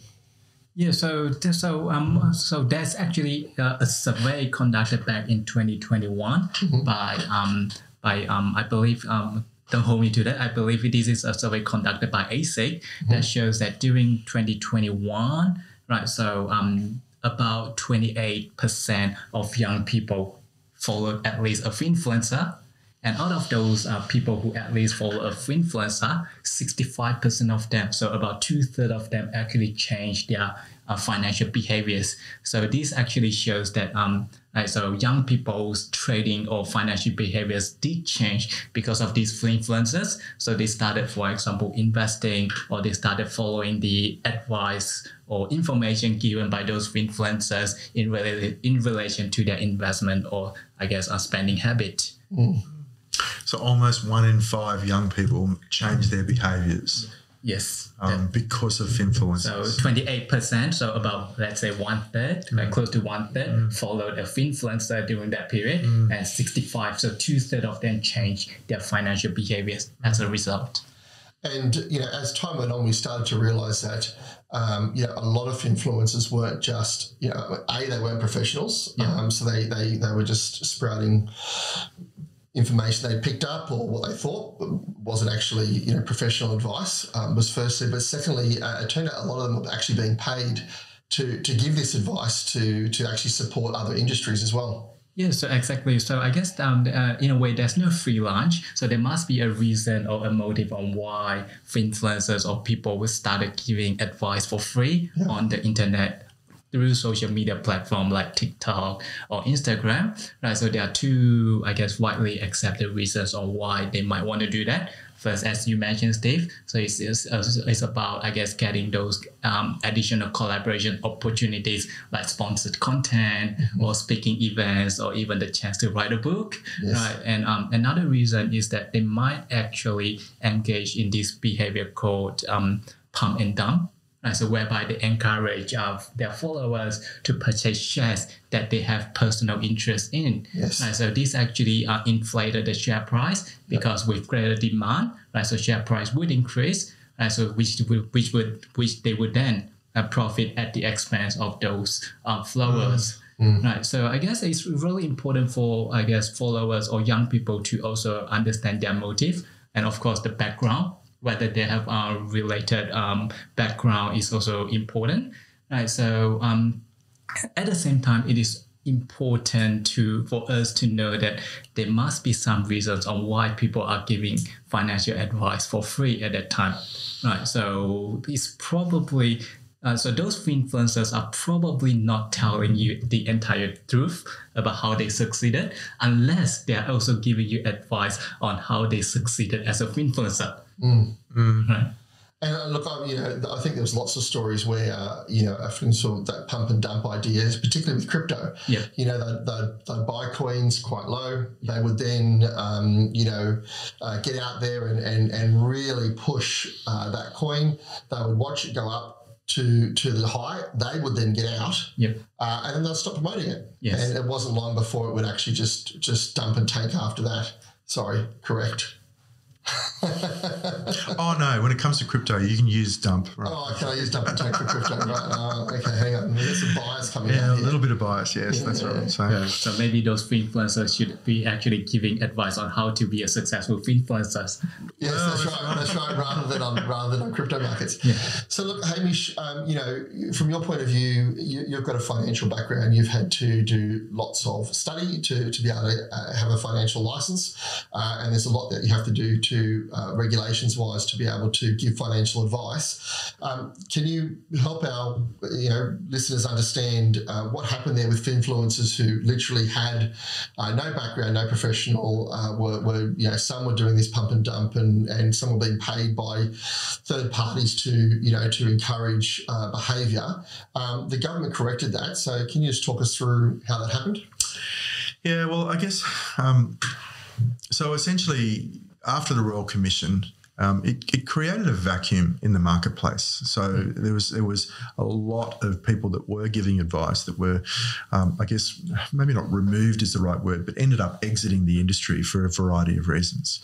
Yeah, so so um so that's actually uh, a survey conducted back in 2021 mm-hmm. by um by um I believe um don't hold me to that. I believe this is a survey conducted by ASIC mm-hmm. that shows that during 2021, right? So um about 28% of young people followed at least a influencer and out of those uh, people who at least follow a influencer, 65% of them, so about two thirds of them actually change their uh, financial behaviors. So this actually shows that um, so young people's trading or financial behaviors did change because of these influencers. So they started, for example, investing or they started following the advice or information given by those influencers in, rela- in relation to their investment or I guess a spending habit. Mm. So almost one in five young people change their behaviours. Yes. Um, because of influence. So 28%, so about, let's say, one third, mm. like close to one third, mm. followed a influencer during that period, mm. and 65, so two thirds of them changed their financial behaviors as a result. And, you know, as time went on, we started to realize that, um, you know, a lot of influencers weren't just, you know, A, they weren't professionals. Yeah. Um, so they, they, they were just sprouting information they'd picked up or what they thought wasn't actually you know professional advice um, was firstly, but secondly, uh, it turned out a lot of them were actually being paid to to give this advice to to actually support other industries as well. Yeah, so exactly. So I guess um, uh, in a way, there's no free lunch. So there must be a reason or a motive on why influencers or people will start giving advice for free yeah. on the internet through social media platform like TikTok or Instagram, right? So there are two, I guess, widely accepted reasons on why they might want to do that. First, as you mentioned, Steve, so it's, it's, it's about, I guess, getting those um, additional collaboration opportunities like sponsored content mm-hmm. or speaking events or even the chance to write a book, yes. right? And um, another reason is that they might actually engage in this behavior called um, pump and dump Right, so whereby they encourage uh, their followers to purchase shares that they have personal interest in. Yes. Right, so this actually uh, inflated the share price because yep. with greater demand, right, so share price would increase, right, so which would, which would which they would then uh, profit at the expense of those uh, followers. Mm. Right, so I guess it's really important for I guess followers or young people to also understand their motive and of course the background whether they have a related um, background is also important, right? So um, at the same time, it is important to for us to know that there must be some reasons on why people are giving financial advice for free at that time, right? So it's probably uh, so those influencers are probably not telling you the entire truth about how they succeeded unless they are also giving you advice on how they succeeded as a influencer. Mm. Mm. Right. And uh, look, I, you know, I think there's lots of stories where, uh, you know, often sort of that pump and dump ideas, particularly with crypto. Yeah. You know, they'd, they'd, they'd buy coins quite low. They would then, um, you know, uh, get out there and, and, and really push uh, that coin. They would watch it go up to to the high, they would then get out, yep. uh, and then they'd stop promoting it. Yes. And it wasn't long before it would actually just just dump and tank after that. Sorry, correct. oh no! When it comes to crypto, you can use dump. Right? Oh, can I use dump and tank for crypto? Right? Oh, okay, hang on. There's some bias bias coming Yeah, out a here. little bit of bias. Yes, that's what I'm saying. Yeah, so maybe those influencers should be actually giving advice on how to be a successful influencer. Yes, Well, that's right. That's right. Rather than on rather than on crypto markets. Yeah. So look, Hamish, um, you know, from your point of view, you, you've got a financial background. You've had to do lots of study to, to be able to uh, have a financial license, uh, and there's a lot that you have to do to uh, regulations wise to be able to give financial advice. Um, can you help our you know listeners understand uh, what happened there with influencers who literally had uh, no background, no professional, uh, were, were you know some were doing this pump and dump, and and some were being paid by third parties to you know to encourage uh, behaviour. Um, the government corrected that. So can you just talk us through how that happened? Yeah, well, I guess um, so. Essentially, after the Royal Commission, um, it, it created a vacuum in the marketplace. So there was there was a lot of people that were giving advice that were, um, I guess, maybe not removed is the right word, but ended up exiting the industry for a variety of reasons.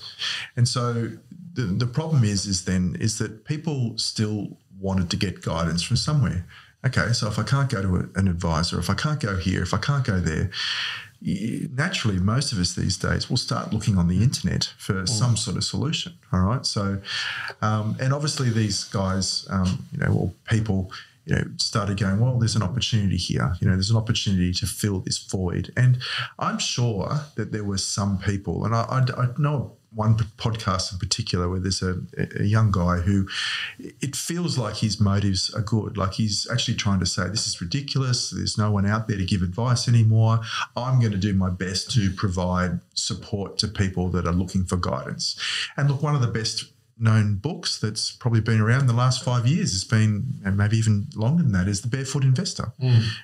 And so the, the problem is is then is that people still wanted to get guidance from somewhere. Okay, so if I can't go to a, an advisor, if I can't go here, if I can't go there, naturally, most of us these days will start looking on the internet for some sort of solution. All right. So, um, and obviously, these guys, um, you know, or people, you know, started going, well, there's an opportunity here. You know, there's an opportunity to fill this void. And I'm sure that there were some people, and I, I, I know one podcast in particular where there's a, a young guy who it feels like his motives are good. Like he's actually trying to say, this is ridiculous. There's no one out there to give advice anymore. I'm going to do my best to provide support to people that are looking for guidance. And look, one of the best known books that's probably been around the last five years. It's been and maybe even longer than that is the barefoot investor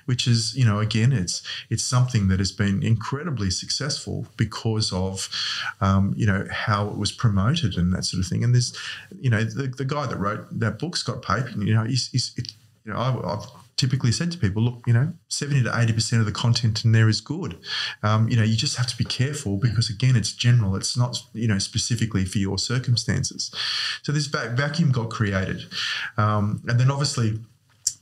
which is you know again it's it's something that has been incredibly successful because of um, you know how it was promoted and that sort of thing. And there's you know the, the guy that wrote that book scott pape you know he's, he's it, you know I, I've typically said to people, look, you know, 70 to 80% of the content in there is good. Um, you know, you just have to be careful because, again, it's general. It's not, you know, specifically for your circumstances. So this va- vacuum got created. Um, and then obviously,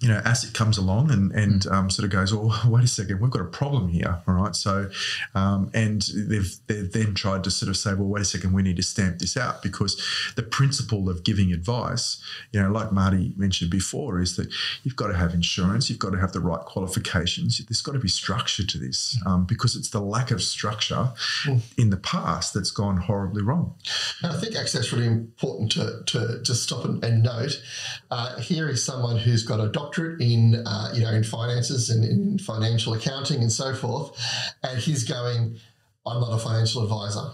you know, ASIC comes along and, and um, sort of goes, oh, wait a second, we've got a problem here. All right. So, um, and they've, they've then tried to sort of say, well, wait a second, we need to stamp this out because the principle of giving advice, you know, like Mardy mentioned before, is that you've got to have insurance, you've got to have the right qualifications, there's got to be structure to this um, because it's the lack of structure in the past that's gone horribly wrong. And I think actually that's really important to, to, to stop and, and note. Uh, here is someone who's got a doctorate in uh, you know in finances and in financial accounting and so forth, and he's going, I'm not a financial advisor,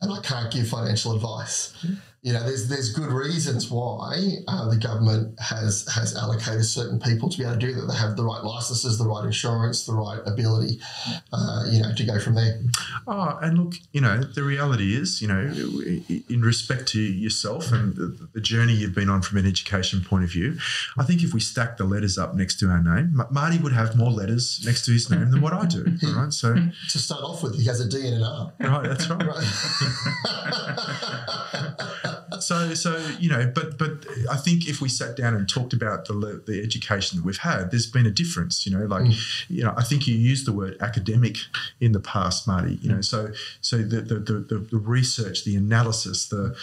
and I can't give financial advice. You know, there's there's good reasons why uh, the government has has allocated certain people to be able to do that. They have the right licenses, the right insurance, the right ability, uh, you know, to go from there. Oh, and look, you know, the reality is, you know, in respect to yourself and the, the journey you've been on from an education point of view, I think if we stack the letters up next to our name, Ma- Mardy would have more letters next to his name than what I do. All right. So, To start off with, he has a D and an R. right, that's right. so so you know but but i think if we sat down and talked about the the education that we've had there's been a difference you know like mm. you know i think you used the word academic in the past mardy you know mm. so so the the, the, the, the research the analysis the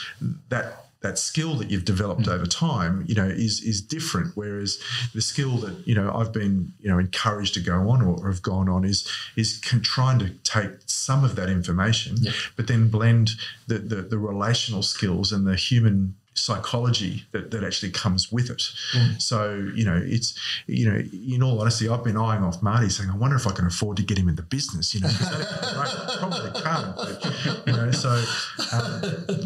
that that skill that you've developed over time, you know, is is different. Whereas the skill that you know I've been you know encouraged to go on or have gone on is is con- trying to take some of that information, but then blend the, the the relational skills and the human psychology that, that actually comes with it. So, you know, it's, you know, in all honesty, I've been eyeing off Mardy saying, I wonder if I can afford to get him in the business, you know, 'cause that'd be great. probably can't, but, you know, so, um,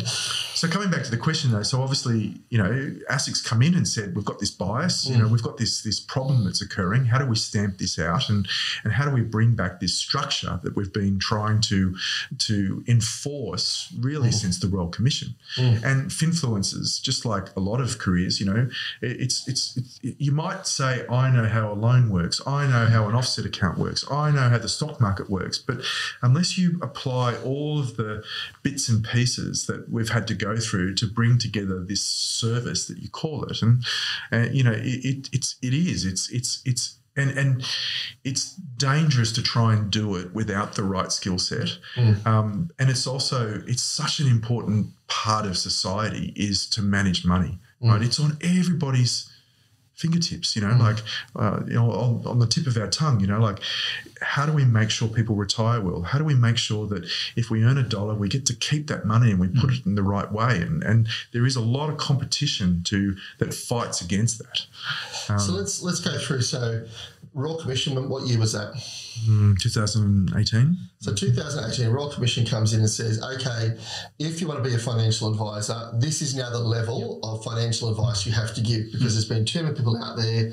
so coming back to the question though, so obviously, you know, ASIC's come in and said, we've got this bias, you know, mm. we've got this, this problem that's occurring. How do we stamp this out? And, and how do we bring back this structure that we've been trying to, to enforce really mm. since the Royal Commission? Mm. And finfluencers, just like a lot of careers, you know, it- it's, it's, it's, you might say, I know how a loan works. I know how an offset account works. I know how the stock market works. But unless you apply all of the bits and pieces that we've had to go through to bring together this service that you call it, and, and you know, it, it, it's, it is, it's, it's, it's, and, and it's dangerous to try and do it without the right skill set. Mm. Um, and it's also it's such an important part of society is to manage money. Mm. Right, it's on everybody's fingertips. You know, mm. like uh, you know, on, on the tip of our tongue. You know, like how do we make sure people retire well? How do we make sure that if we earn a dollar, we get to keep that money and we mm. put it in the right way? And and there is a lot of competition to that fights against that. so um, let's let's go through. So, Royal Commission, what year was that? Mm, 2018. So 2018, Royal Commission comes in and says, okay, if you want to be a financial advisor, this is now the level of financial advice you have to give because there's been too many people out there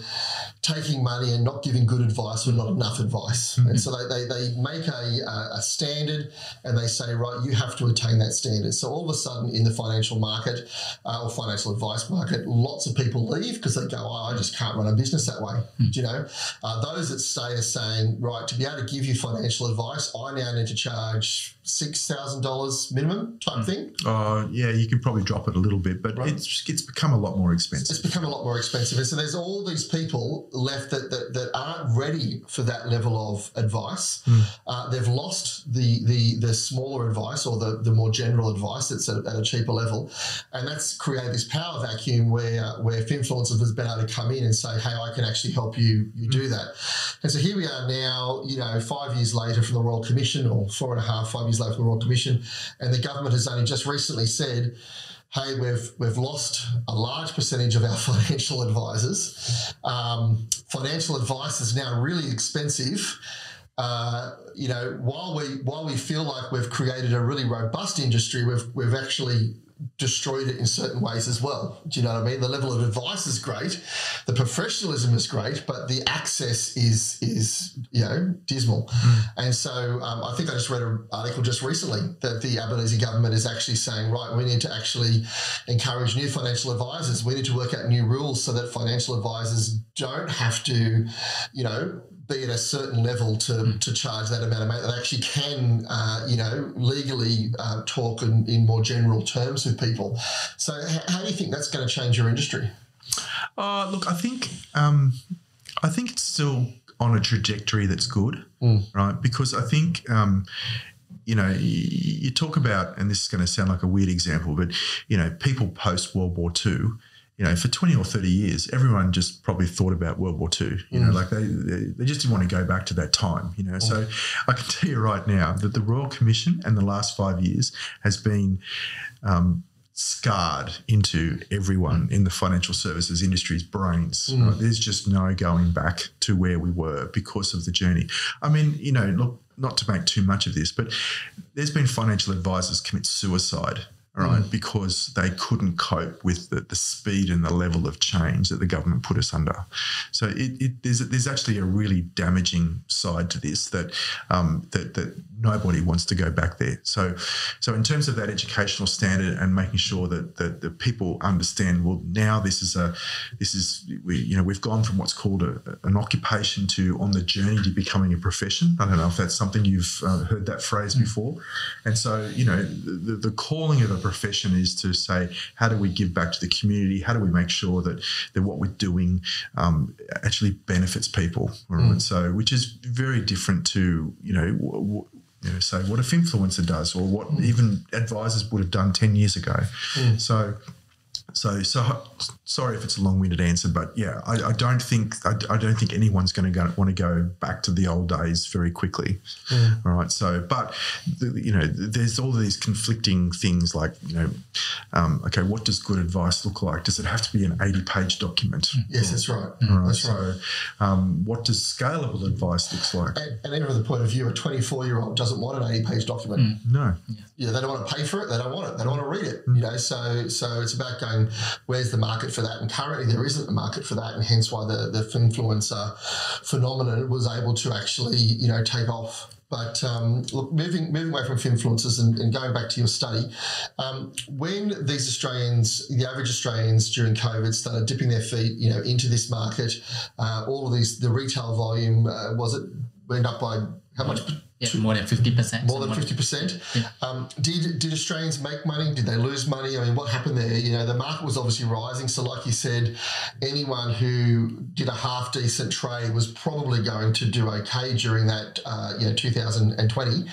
taking money and not giving good advice or not enough advice. And so they, they, they make a, a standard and they say, right, you have to attain that standard. So all of a sudden in the financial market uh, or financial advice market, lots of people leave because they go, oh, I just can't run a business that way. Do you know? Uh, those that stay are saying, right, to be able to give you financial advice, I now need to charge $6,000 minimum type thing. Uh, yeah, you can probably drop it a little bit, but Right. it's it's become a lot more expensive. It's become a lot more expensive. And so there's all these people left that, that, that aren't ready for that level of advice. Uh, they've lost the, the the smaller advice or the, the more general advice that's at, at a cheaper level. And that's created this power vacuum where where influencers has been able to come in and say, hey, I can actually help you you do that. And so here we are now, you know, five years later from the Royal Commission or four and a half, five years from the Royal Commission, and the government has only just recently said, hey, we've we've lost a large percentage of our financial advisors. Um, financial advice is now really expensive. Uh, you know, while we while we feel like we've created a really robust industry, we've we've actually destroyed it in certain ways as well. Do you know what I mean? The level of advice is great, the professionalism is great, but the access is is you know dismal. And so um, I think I just read an article just recently that the Albanese government is actually saying, right, we need to actually encourage new financial advisors. We need to work out new rules so that financial advisors don't have to, you know, be at a certain level to, to charge that amount of money. They actually can, uh, you know, legally uh, talk in, in more general terms with people. So, h- how do you think that's going to change your industry? Uh, look, I think um, I think it's still on a trajectory that's good, right? Because I think. Um, you know, you talk about, and this is going to sound like a weird example, but you know, people post World War II, you know, for twenty or thirty years, everyone just probably thought about World War II. You know, mm. like they, they they just didn't want to go back to that time. You know, mm. so I can tell you right now that the Royal Commission and the last five years has been um, scarred into everyone mm. in the financial services industry's brains. right? There's just no going back to where we were because of the journey. I mean, you know, look, not to make too much of this, but there's been financial advisors commit suicide. All Right, because they couldn't cope with the, the speed and the level of change that the government put us under. So it, it there's there's actually a really damaging side to this that um, that that nobody wants to go back there. So so in terms of that educational standard and making sure that that the people understand, well, now this is a this is we you know we've gone from what's called a, an occupation to on the journey to becoming a profession. I don't know if that's something you've uh, heard that phrase before. And so you know the, the calling of a profession is to say how do we give back to the community? How do we make sure that that what we're doing um, actually benefits people? Right. Mm. So which is very different to you know. W- w- you know, say what if influencer does, or what mm. even advisors would have done ten years ago. Mm. So, so, so sorry if it's a long-winded answer, but yeah, I, I don't think I, I don't think anyone's going to go, want to go back to the old days very quickly. All right. So, but the, you know, there's all these conflicting things like you know, um, okay, what does good advice look like? Does it have to be an 80-page document? Yes, that's right. All right. That's right. So, um, what does scalable advice looks like? And, and even from the point of view, a 24 year old doesn't want an 80 page document. No. Yeah, they don't want to pay for it. They don't want it. They don't want to read it. You know, so so it's about going where's the market for that, and currently there isn't a market for that, and hence why the the influencer phenomenon was able to actually you know take off. But um, look, moving moving away from influencers and, and going back to your study, um, when these Australians, the average Australians during COVID, started dipping their feet, you know, into this market, uh, all of these the retail volume uh, was it went up by how much? Yeah, more than fifty percent. More than fifty percent. Um, did did Australians make money? Did they lose money? I mean, what happened there? You know, the market was obviously rising. So, like you said, anyone who did a half decent trade was probably going to do okay during that, uh, you know, 2020.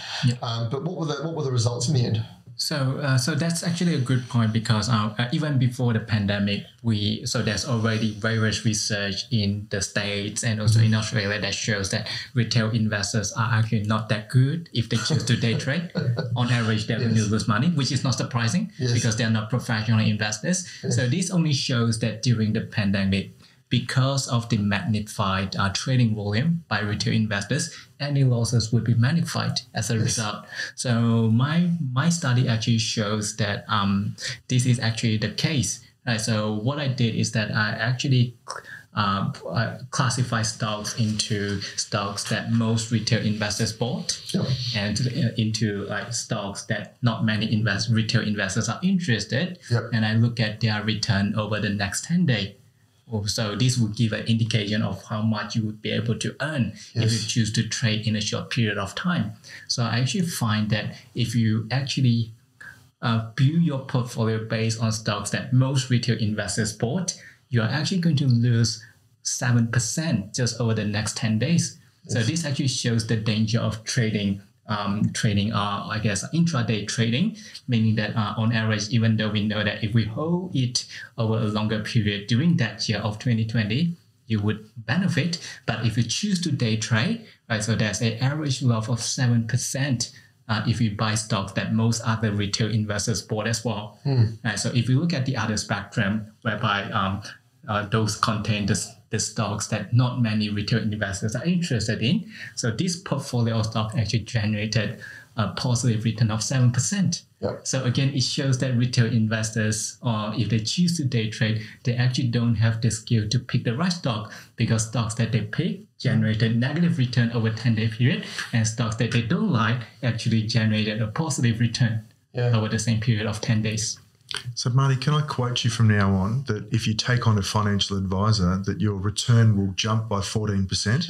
Um, but what were the what were the results in the end? So, uh, so that's actually a good point because uh, uh, even before the pandemic, we so there's already various research in the states and also in Australia that shows that retail investors are actually not that good if they choose to day trade. On average, they're going to lose money, which is not surprising Yes. because they're not professional investors. So this only shows that during the pandemic, because of the magnified uh, trading volume by retail investors, any losses would be magnified as a result. So my my study actually shows that um, this is actually the case. Right, so what I did is that I actually um, uh, classify stocks into stocks that most retail investors bought and uh, into like stocks that not many invest retail investors are interested. And I look at their return over the next 10 days. Oh, So this would give an indication of how much you would be able to earn if you choose to trade in a short period of time. So I actually find that if you actually uh, build your portfolio based on stocks that most retail investors bought, you are actually going to lose 7% just over the next 10 days. So this actually shows the danger of trading, um, trading, uh, I guess, intraday trading, meaning that uh, on average, even though we know that if we hold it over a longer period during that year of 2020, you would benefit. But if you choose to day trade, right, so there's an average loss of 7% uh, if you buy stocks that most other retail investors bought as well. Right, so if you look at the other spectrum, whereby um, uh, those contain the, the stocks that not many retail investors are interested in, so this portfolio of stock actually generated a positive return of 7%. Yep. So again, it shows that retail investors, or if they choose to day trade, they actually don't have the skill to pick the right stock because stocks that they pick generated negative return over 10 day period, and stocks that they don't like actually generated a positive return Yeah. over the same period of 10 days. So, Mardy, can I quote you from now on that if you take on a financial advisor, that your return will jump by 14%?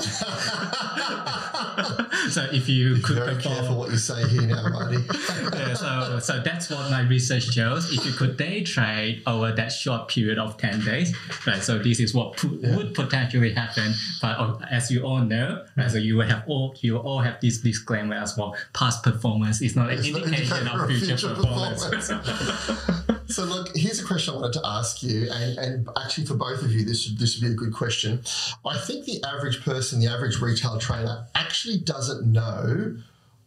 So if you could Very perform- careful what you say here now, Mardy. Yeah, so, so that's what my research shows. If you could day trade over that short period of 10 days, right? So this is what pu- would potentially happen. But uh, as you all know, right, so you will have all you all have this disclaimer as well. Past performance is not an It's indication indicator of of future, future performance. So look, here's a question I wanted to ask you, and, and actually for both of you, this should, this would be a good question. I think the average person, the average retail trader, actually doesn't know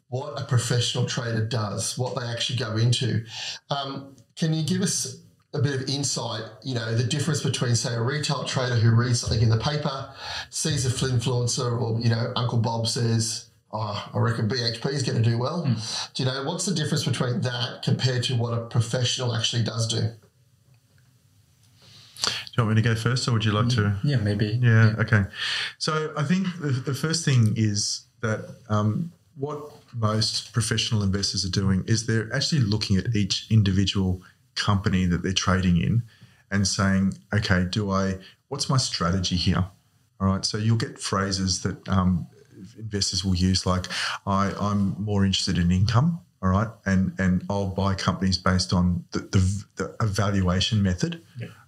what a professional trader does, what they actually go into. Um, can you give us a bit of insight? You know, the difference between, say, a retail trader who reads something in the paper, sees a influencer, or you know, Uncle Bob says. Oh, I reckon BHP is going to do well. Do you know what's the difference between that compared to what a professional actually does do? Do you want me to go first or would you like to? yeah, maybe. Yeah, okay. So I think the, the first thing is that um, what most professional investors are doing is they're actually looking at each individual company that they're trading in and saying, okay, do I, what's my strategy here? All right. So you'll get phrases that um, investors will use like, I, I'm more interested in income. All right. And, and I'll buy companies based on the, the, the evaluation method.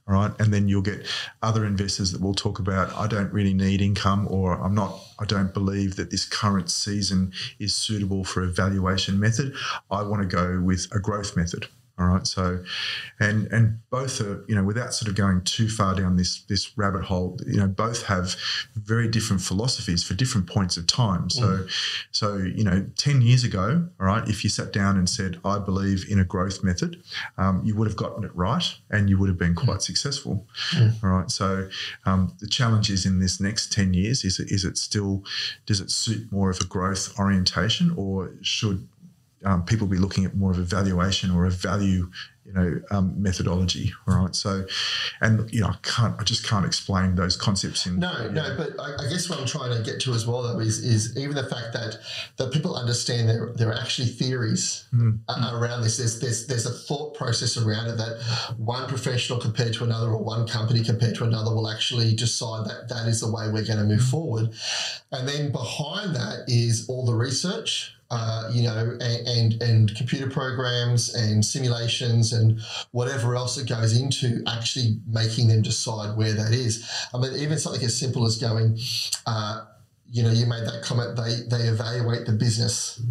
All right. And then you'll get other investors that will talk about, I don't really need income or I'm not, I don't believe that this current season is suitable for a valuation method. I want to go with a growth method. All right. So, and and both are you know without sort of going too far down this this rabbit hole, you know both have very different philosophies for different points of time. So, so you know, ten years ago, all right, if you sat down and said I believe in a growth method, um, you would have gotten it right and you would have been quite successful. All right. So, um, the challenge is in this next ten years is it, is it still does it suit more of a growth orientation or should um, people be looking at more of a valuation or a value you know um, methodology. All right. So, and you know, I can't, I just can't explain those concepts in. No, no, but I, I, guess what I'm trying to get to as well, though, is is even the fact that that people understand there there are actually theories mm. around this. There's there's there's a thought process around it that one professional compared to another, or one company compared to another, will actually decide that that is the way we're going to move mm. forward. And then behind that is all the research uh, you know, and, and, and computer programs and simulations and whatever else that goes into actually making them decide where that is. I mean, even something as simple as going, uh, you know, you made that comment. They they evaluate the business.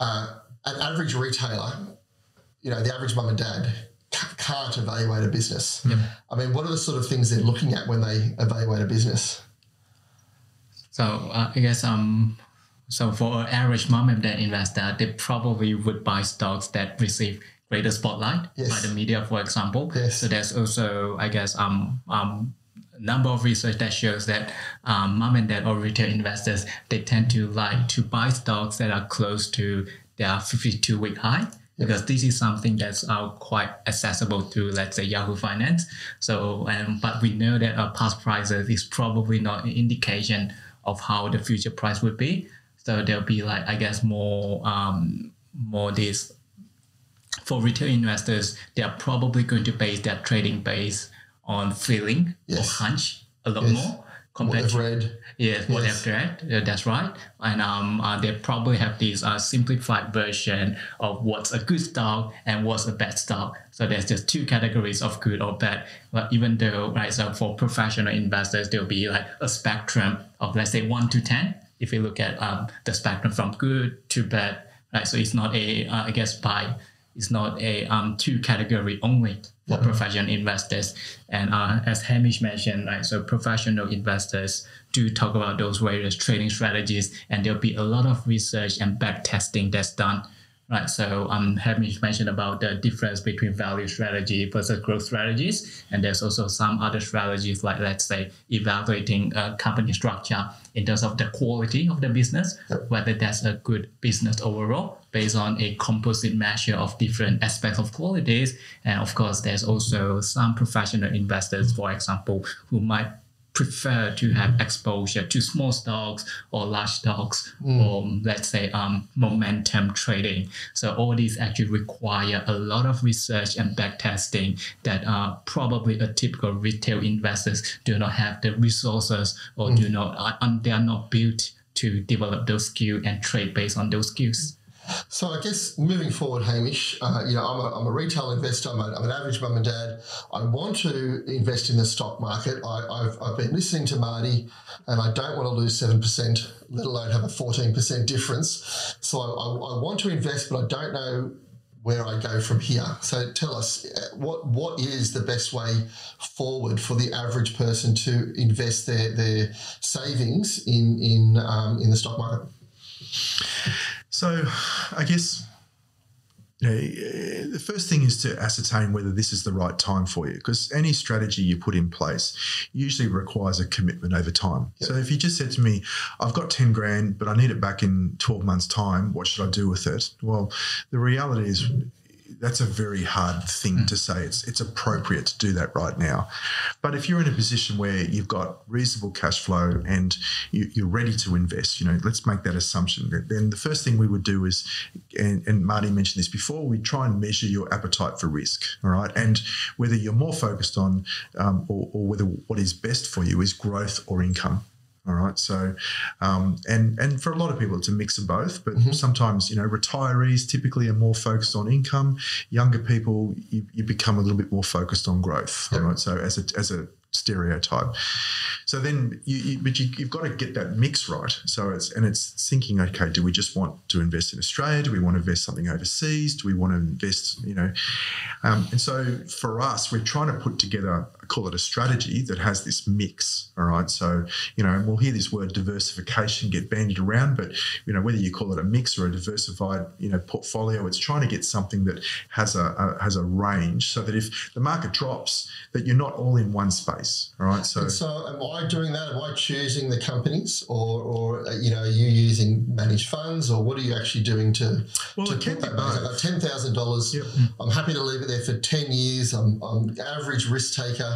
Uh, an average retailer, you know, the average mum and dad can't evaluate a business. Yep. I mean, what are the sort of things they're looking at when they evaluate a business? So uh, I guess um so for an average mom and dad investor, they probably would buy stocks that receive greater spotlight yes. by the media, for example. Yes. So there's also, I guess, um, um, number of research that shows that um, mom and dad or retail investors they tend to like to buy stocks that are close to their 52 week high because this is something that's uh, quite accessible to let's say Yahoo Finance. So, um, but we know that our past prices is probably not an indication of how the future price would be. So there'll be like I guess more um, more this for retail investors. They are probably going to base their trading base on feeling yes. or hunch a lot yes. more compared what to read. Yes, what yes. they've read. Yeah, that's right. And um, uh, they probably have this uh, simplified version of what's a good stock and what's a bad stock. So there's just two categories of good or bad. But even though, right, so for professional investors, there'll be like a spectrum of let's say one to ten if you look at um, the spectrum from good to bad, right? So it's not a, uh, I guess, by it's not a um, two category only for yeah. professional investors. And uh, as Hamish mentioned, right, so professional investors do talk about those various trading strategies, and there'll be a lot of research and back testing that's done right? So um, Hamish mentioned about the difference between value strategy versus growth strategies, and there's also some other strategies like let's say evaluating a company structure in terms of the quality of the business, whether that's a good business overall based on a composite measure of different aspects of qualities, and of course there's also some professional investors, for example, who might prefer to have exposure to small stocks or large stocks mm. or let's say um, momentum trading. So all these actually require a lot of research and back testing that uh, probably a typical retail investors do not have the resources or mm. do not uh, they are not built to develop those skills and trade based on those skills. So I guess moving forward, Hamish, uh, you know, I'm a, I'm a retail investor. I'm, a, I'm, an average mum and dad. I want to invest in the stock market. I, have I've been listening to Mardy, and I don't want to lose seven percent, let alone have a fourteen percent difference. So I, I, I want to invest, but I don't know where I go from here. So tell us uh, what what is the best way forward for the average person to invest their their savings in in um, in the stock market. So, I guess you know, the first thing is to ascertain whether this is the right time for you because any strategy you put in place usually requires a commitment over time. Yep. So if you just said to me, I've got 10 grand, but I need it back in 12 months' time, what should I do with it? Well, the reality is that's a very hard thing mm. to say. It's it's appropriate to do that right now. But if you're in a position where you've got reasonable cash flow and you, are ready to invest, you know, let's make that assumption. Then the first thing we would do is, and, and Mardy mentioned this before, we try and measure your appetite for risk. All right, and whether you're more focused on, um, or, or whether what is best for you is growth or income. All right. So, um, and and for a lot of people, it's a mix of both. But mm-hmm. sometimes, you know, retirees typically are more focused on income. Younger people, you, you become a little bit more focused on growth. Right. So as a as a stereotype. So then, you, you but you, have got to get that mix right. So it's and it's thinking, okay, do we just want to invest in Australia? Do we want to invest something overseas? Do we want to invest, you know? Um, and so for us, we're trying to put together call it a strategy that has this mix. All right. So, you know, we'll hear this word diversification get bandied around, but, you know, whether you call it a mix or a diversified, you know, portfolio, it's trying to get something that has a, a has a range so that if the market drops, that you're not all in one space. All right. So, And so, am I doing that? Am I choosing the companies, or, or you know, are you using managed funds, or what are you actually doing to Well, to it can put be that money? both. Ten thousand dollars. Yep. I'm happy to leave it there for ten years. I'm, I'm average risk taker.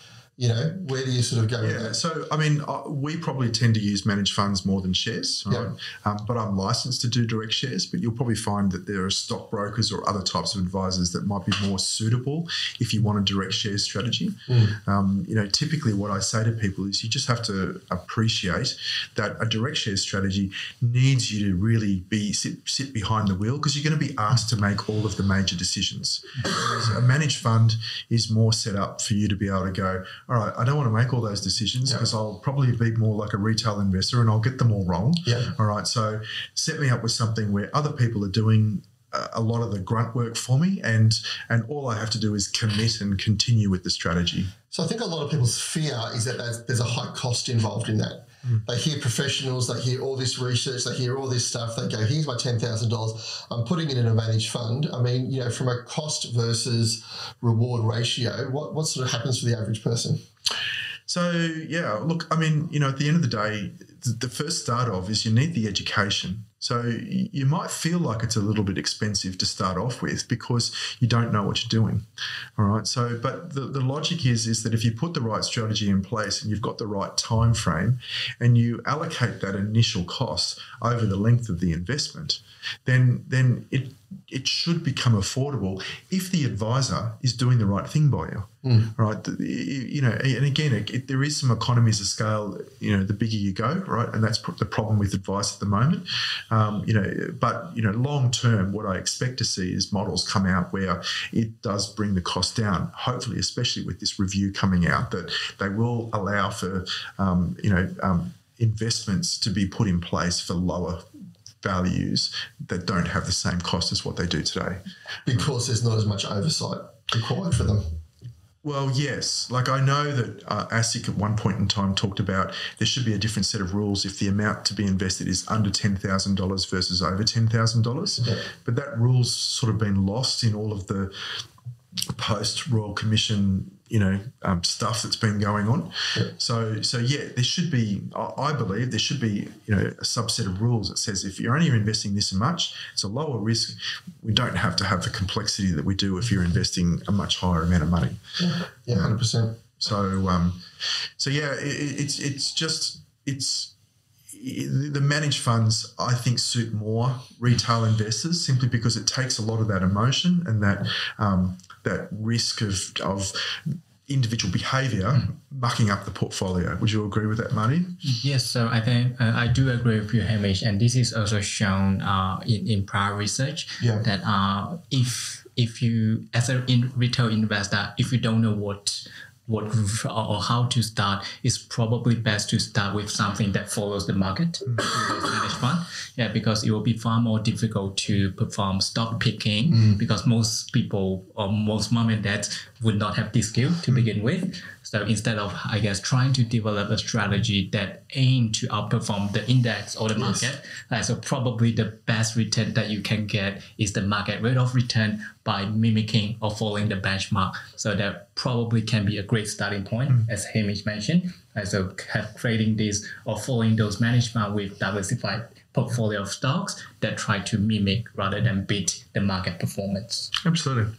You know, where do you sort of go with Yeah, that? so I mean, uh, we probably tend to use managed funds more than shares, right? Yeah. Um, but I'm licensed to do direct shares. But you'll probably find that there are stockbrokers or other types of advisors that might be more suitable if you want a direct share strategy. Um, you know, typically what I say to people is you just have to appreciate that a direct share strategy needs you to really be sit, sit behind the wheel because you're going to be asked to make all of the major decisions. Whereas a managed fund is more set up for you to be able to go, all right, I don't want to make all those decisions Yeah. because I'll probably be more like a retail investor and I'll get them all wrong. Yeah. All right. So set me up with something where other people are doing a- a lot of the grunt work for me and and all I have to do is commit and continue with the strategy. So I think a lot of people's fear is that there's, there's a high cost involved in that. Mm. They hear professionals, they hear all this research, they hear all this stuff. They go, "Here's my ten thousand dollars. I'm putting it in a managed fund." I mean, you know, from a cost versus reward ratio, what what sort of happens for the average person? So yeah, look, I mean, you know, at the end of the day, the first start of is you need the education. So you might feel like it's a little bit expensive to start off with because you don't know what you're doing. All right. So, but the, the logic is is that if you put the right strategy in place and you've got the right time frame, and you allocate that initial cost over the length of the investment, then then it it should become affordable if the advisor is doing the right thing by you. All right. You know, and again, it, there is some economies of scale. You know, the bigger you go, right, and that's the problem with advice at the moment. Um, you know, but you know, long term, what I expect to see is models come out where it does bring the cost down. Hopefully, especially with this review coming out, that they will allow for um, you know um, investments to be put in place for lower values that don't have the same cost as what they do today. Because there's not as much oversight required for them. Well, yes. Like I know that uh, ASIC at one point in time talked about there should be a different set of rules if the amount to be invested is under ten thousand dollars versus over ten thousand dollars. But that rule's sort of been lost in all of the post Royal Commission, you know, um, stuff that's been going on. So, so yeah, there should be. I believe there should be, you know, a subset of rules that says if you're only investing this much, it's a lower risk. We don't have to have the complexity that we do if you're investing a much higher amount of money. Yeah, hundred percent. So, um, so yeah, it- it's it's just it's the managed funds I think suit more retail investors simply because it takes a lot of that emotion and that um, that risk of of individual behaviour mucking up the portfolio. Would you agree with that, Mardy? Yes, so I think uh, I do agree with you, Hamish, and this is also shown uh, in, in prior research Yeah. that uh, if if you as a in retail investor, if you don't know what what or how to start, is probably best to start with something that follows the market, mm-hmm. fund. Yeah, because it will be far more difficult to perform stock picking mm. because most people or most mom and dads would not have this skill to mm. begin with. So instead of, I guess, trying to develop a strategy that aim to outperform the index or the market, uh, so probably the best return that you can get is the market rate of return by mimicking or following the benchmark. So that probably can be a great starting point, as Hamish mentioned. Uh, so have creating this or following those management with diversified portfolio of stocks that try to mimic rather than beat the market performance. Absolutely.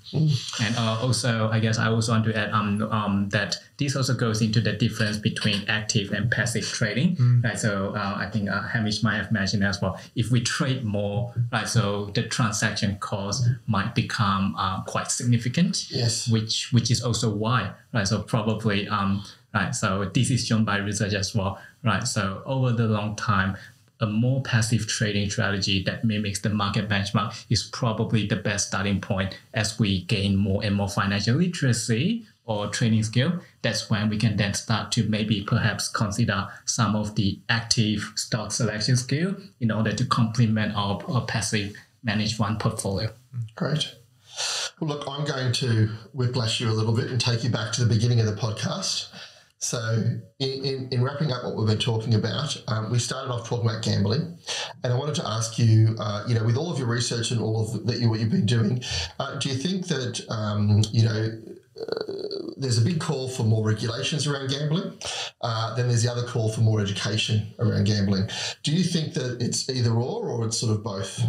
And uh, also, I guess I also want to add um, um, that this also goes into the difference between active and passive trading. Right, so uh, I think uh, Hamish might have mentioned as well. If we trade more, right, so the transaction cost might become uh, quite significant. Yes. Which which is also why, right? So probably um, right. So this is shown by research as well, right? So over the long time, a more passive trading strategy that mimics the market benchmark is probably the best starting point as we gain more and more financial literacy or trading skill. That's when we can then start to maybe perhaps consider some of the active stock selection skill in order to complement our, our passive managed fund portfolio. Great. Well, look, I'm going to whiplash you a little bit and take you back to the beginning of the podcast. So, in, in, in wrapping up what we've been talking about, um, we started off talking about gambling, and I wanted to ask you, uh, you know, with all of your research and all of that you what you've been doing, uh, do you think that um, you know uh, there's a big call for more regulations around gambling. Uh, then there's the other call for more education around gambling. Do you think that it's either or, or it's sort of both?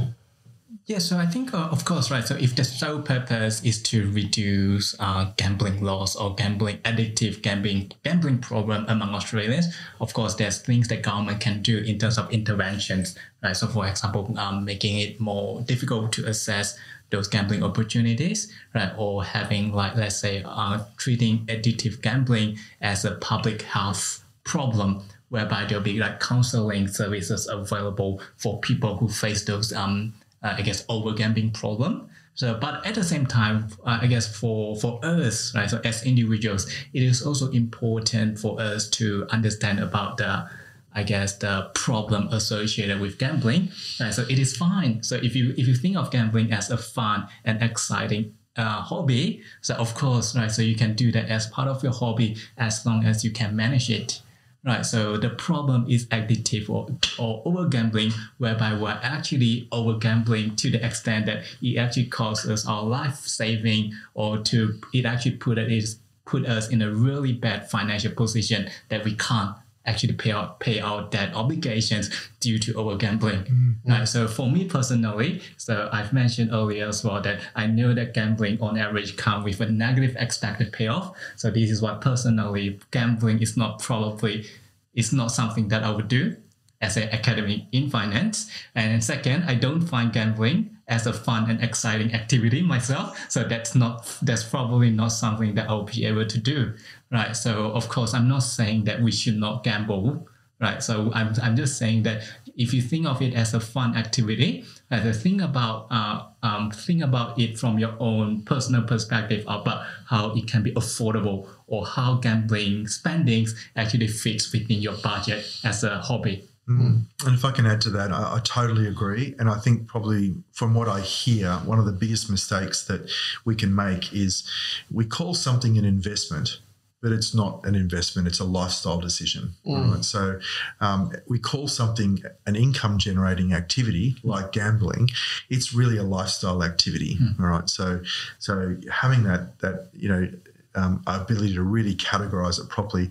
Yeah, so I think, uh, of course, right. So if the sole purpose is to reduce uh, gambling loss or gambling addictive gambling gambling problem among Australians, of course, there's things that government can do in terms of interventions, right? So, for example, um, making it more difficult to assess those gambling opportunities, right? Or having like let's say uh, treating addictive gambling as a public health problem whereby there'll be like counseling services available for people who face those um, I guess over gambling problem. So, but at the same time, uh, I guess for for us, right? So as individuals, it is also important for us to understand about the I guess the problem associated with gambling. Right? So it is fine. So if you if you think of gambling as a fun and exciting uh, hobby, so of course, right. So you can do that as part of your hobby as long as you can manage it. Right, so the problem is addictive or, or over gambling, whereby we're actually over gambling to the extent that it actually causes our life saving or to it actually put is put us in a really bad financial position that we can't actually pay out pay out debt obligations due to over gambling. Mm-hmm. Right. So for me personally, so I've mentioned earlier as well that I know that gambling on average come with a negative expected payoff. So this is why personally gambling is not probably is not something that I would do as an academic in finance. And second, I don't find gambling as a fun and exciting activity myself. So that's not that's probably not something that I'll be able to do. Right. So of course I'm not saying that we should not gamble. Right. So I'm, I'm just saying that if you think of it as a fun activity, uh, think about uh, um, think about it from your own personal perspective about how it can be affordable or how gambling spendings actually fits within your budget as a hobby. Mm. And if I can add to that, I, I, totally agree. And I think probably from what I hear, one of the biggest mistakes that we can make is we call something an investment, but it's not an investment, it's a lifestyle decision. Mm. Right? So um, we call something an income generating activity like gambling, it's really a lifestyle activity. Mm. All right. So so having that that, you know, um, ability to really categorize it properly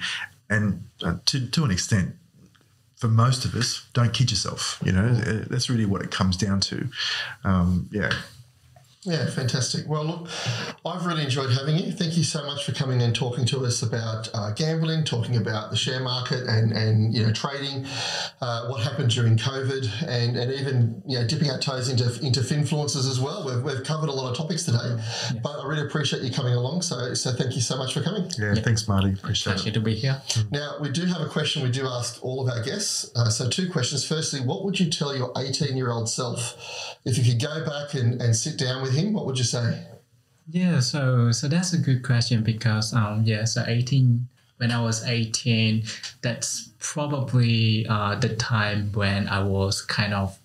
and uh, to, to an extent for most of us, don't kid yourself. You know, uh, that's really what it comes down to. Um, yeah. Yeah, fantastic. Well, look, I've really enjoyed having you. Thank you so much for coming and talking to us about uh, gambling, talking about the share market and, and you know trading, uh, what happened during COVID, and, and even you know dipping our toes into into finfluencers as well. We've, we've covered a lot of topics today, yeah. but I really appreciate you coming along. So so thank you so much for coming. Yeah, yeah. thanks, Mardy. Appreciate Pleasure it. to be here. Now we do have a question we do ask all of our guests. Uh, so two questions. Firstly, what would you tell your 18 year old self if you could go back and, and sit down with him, what would you say? Yeah, so so that's a good question because um yeah, so 18 when I was 18, that's probably uh, the time when I was kind of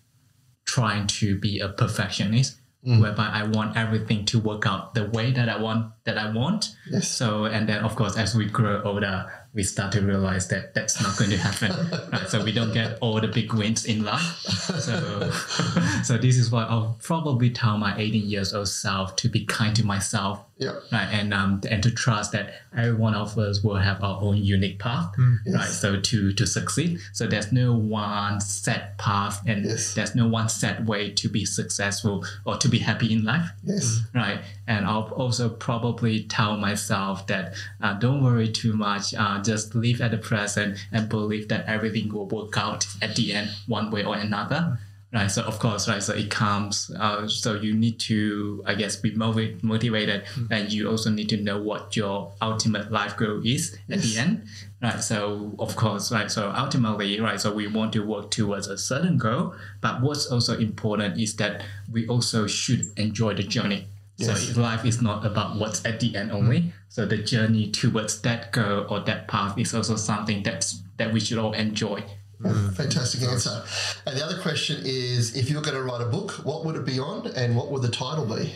trying to be a perfectionist, mm. whereby I want everything to work out the way that I want that I want. Yes. So and then of course as we grow older, we start to realize that that's not going to happen. right? So we don't get all the big wins in life. So, so this is why I'll probably tell my 18 years old self to be kind to myself. Yeah. Right. And um and to trust that every one of us will have our own unique path. Mm, yes. Right. So to to succeed. So there's no one set path and yes. there's no one set way to be successful or to be happy in life. Yes. Right. And I'll also probably tell myself that uh, don't worry too much. Uh, just live at the present and believe that everything will work out at the end, one way or another. Right. So of course, right. So it comes. Uh, so you need to, I guess, be motiv- motivated, mm-hmm. and you also need to know what your ultimate life goal is at the end. Right. So of course, right. So ultimately, right. So we want to work towards a certain goal, but what's also important is that we also should enjoy the journey. Yes. So life is not about what's at the end only. Mm. So the journey towards that goal or that path is also something that's that we should all enjoy Fantastic answer. And the other question is if you're going to write a book, what would it be on and what would the title be?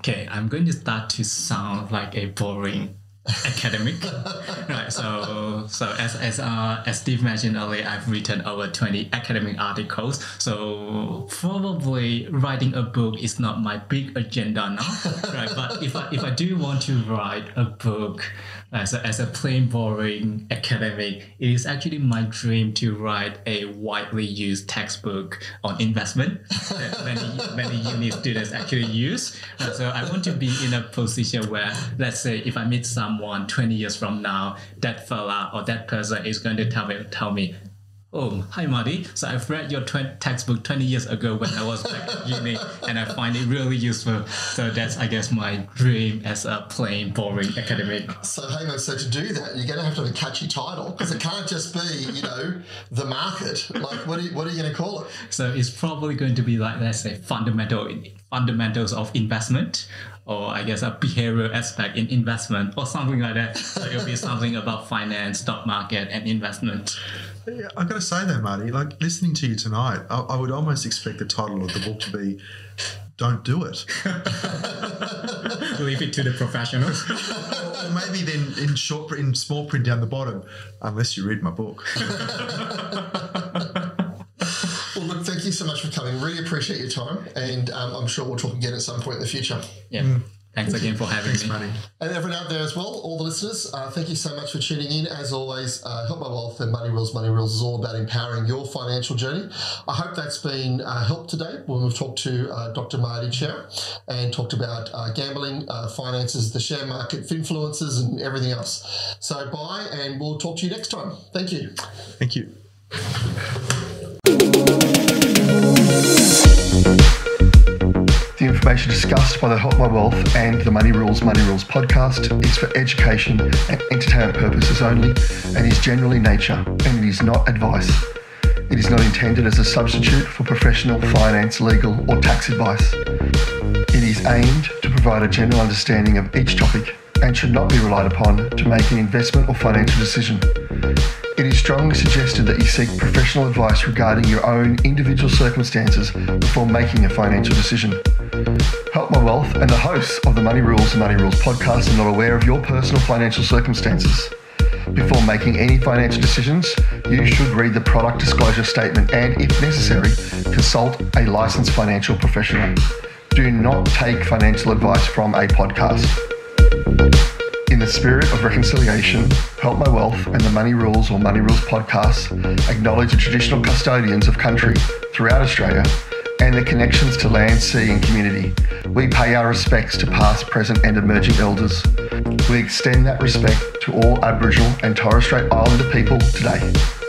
Okay, I'm going to start to sound like a boring academic. right. So so as as uh, as Steve mentioned earlier, I've written over 20 academic articles. So probably writing a book is not my big agenda now. right. But if I if I do want to write a book as a, as a plain boring academic, it is actually my dream to write a widely used textbook on investment that many many uni students actually use. Uh, so I want to be in a position where, let's say, if I meet someone 20 years from now, that fella or that person is going to tell me tell me, Oh, hi Mardy. So I've read your tw- textbook 20 years ago when I was back at uni and I find it really useful. So that's, I guess, my dream as a plain, boring academic. So on, so to do that, you're going to have to have a catchy title because it can't just be, you know, the market. Like, what are you, what are you going to call it? So it's probably going to be like, let's say, fundamental fundamentals of investment or I guess a behavioral aspect in investment or something like that. So it'll be something about finance, stock market, and investment. Yeah, I got to say though, Mardy, like listening to you tonight, I, I would almost expect the title of the book to be "Don't Do It," Leave it to the professionals. or maybe then in short, in small print down the bottom, unless you read my book. Well, look, thank you so much for coming. Really appreciate your time. And um, I'm sure we'll talk again at some point in the future. Yeah. Thanks again for having Thanks, me. Mardy. And everyone out there as well, all the listeners, uh, thank you so much for tuning in. As always, uh, Help My Wealth and Money Rules, Money Rules is all about empowering your financial journey. I hope that's been uh, helped today when we've talked to uh, Dr. Mardy Chiah and talked about uh, gambling, uh, finances, the share market, influences, and everything else. So, bye, and we'll talk to you next time. Thank you. Thank you. The information discussed by the My Wealth and the Money Rules, Money Rules podcast is for education and entertainment purposes only and is generally nature and it is not advice. It is not intended as a substitute for professional finance, legal, or tax advice. It is aimed to provide a general understanding of each topic and should not be relied upon to make an investment or financial decision. It is strongly suggested that you seek professional advice regarding your own individual circumstances before making a financial decision. Help My Wealth and the hosts of the Money Rules and Money Rules podcast are not aware of your personal financial circumstances. Before making any financial decisions, you should read the product disclosure statement and, if necessary, consult a licensed financial professional. Do not take financial advice from a podcast. In the spirit of reconciliation, Help My Wealth and the Money Rules or Money Rules podcasts acknowledge the traditional custodians of country throughout Australia and their connections to land, sea, and community. We pay our respects to past, present, and emerging elders. We extend that respect to all Aboriginal and Torres Strait Islander people today.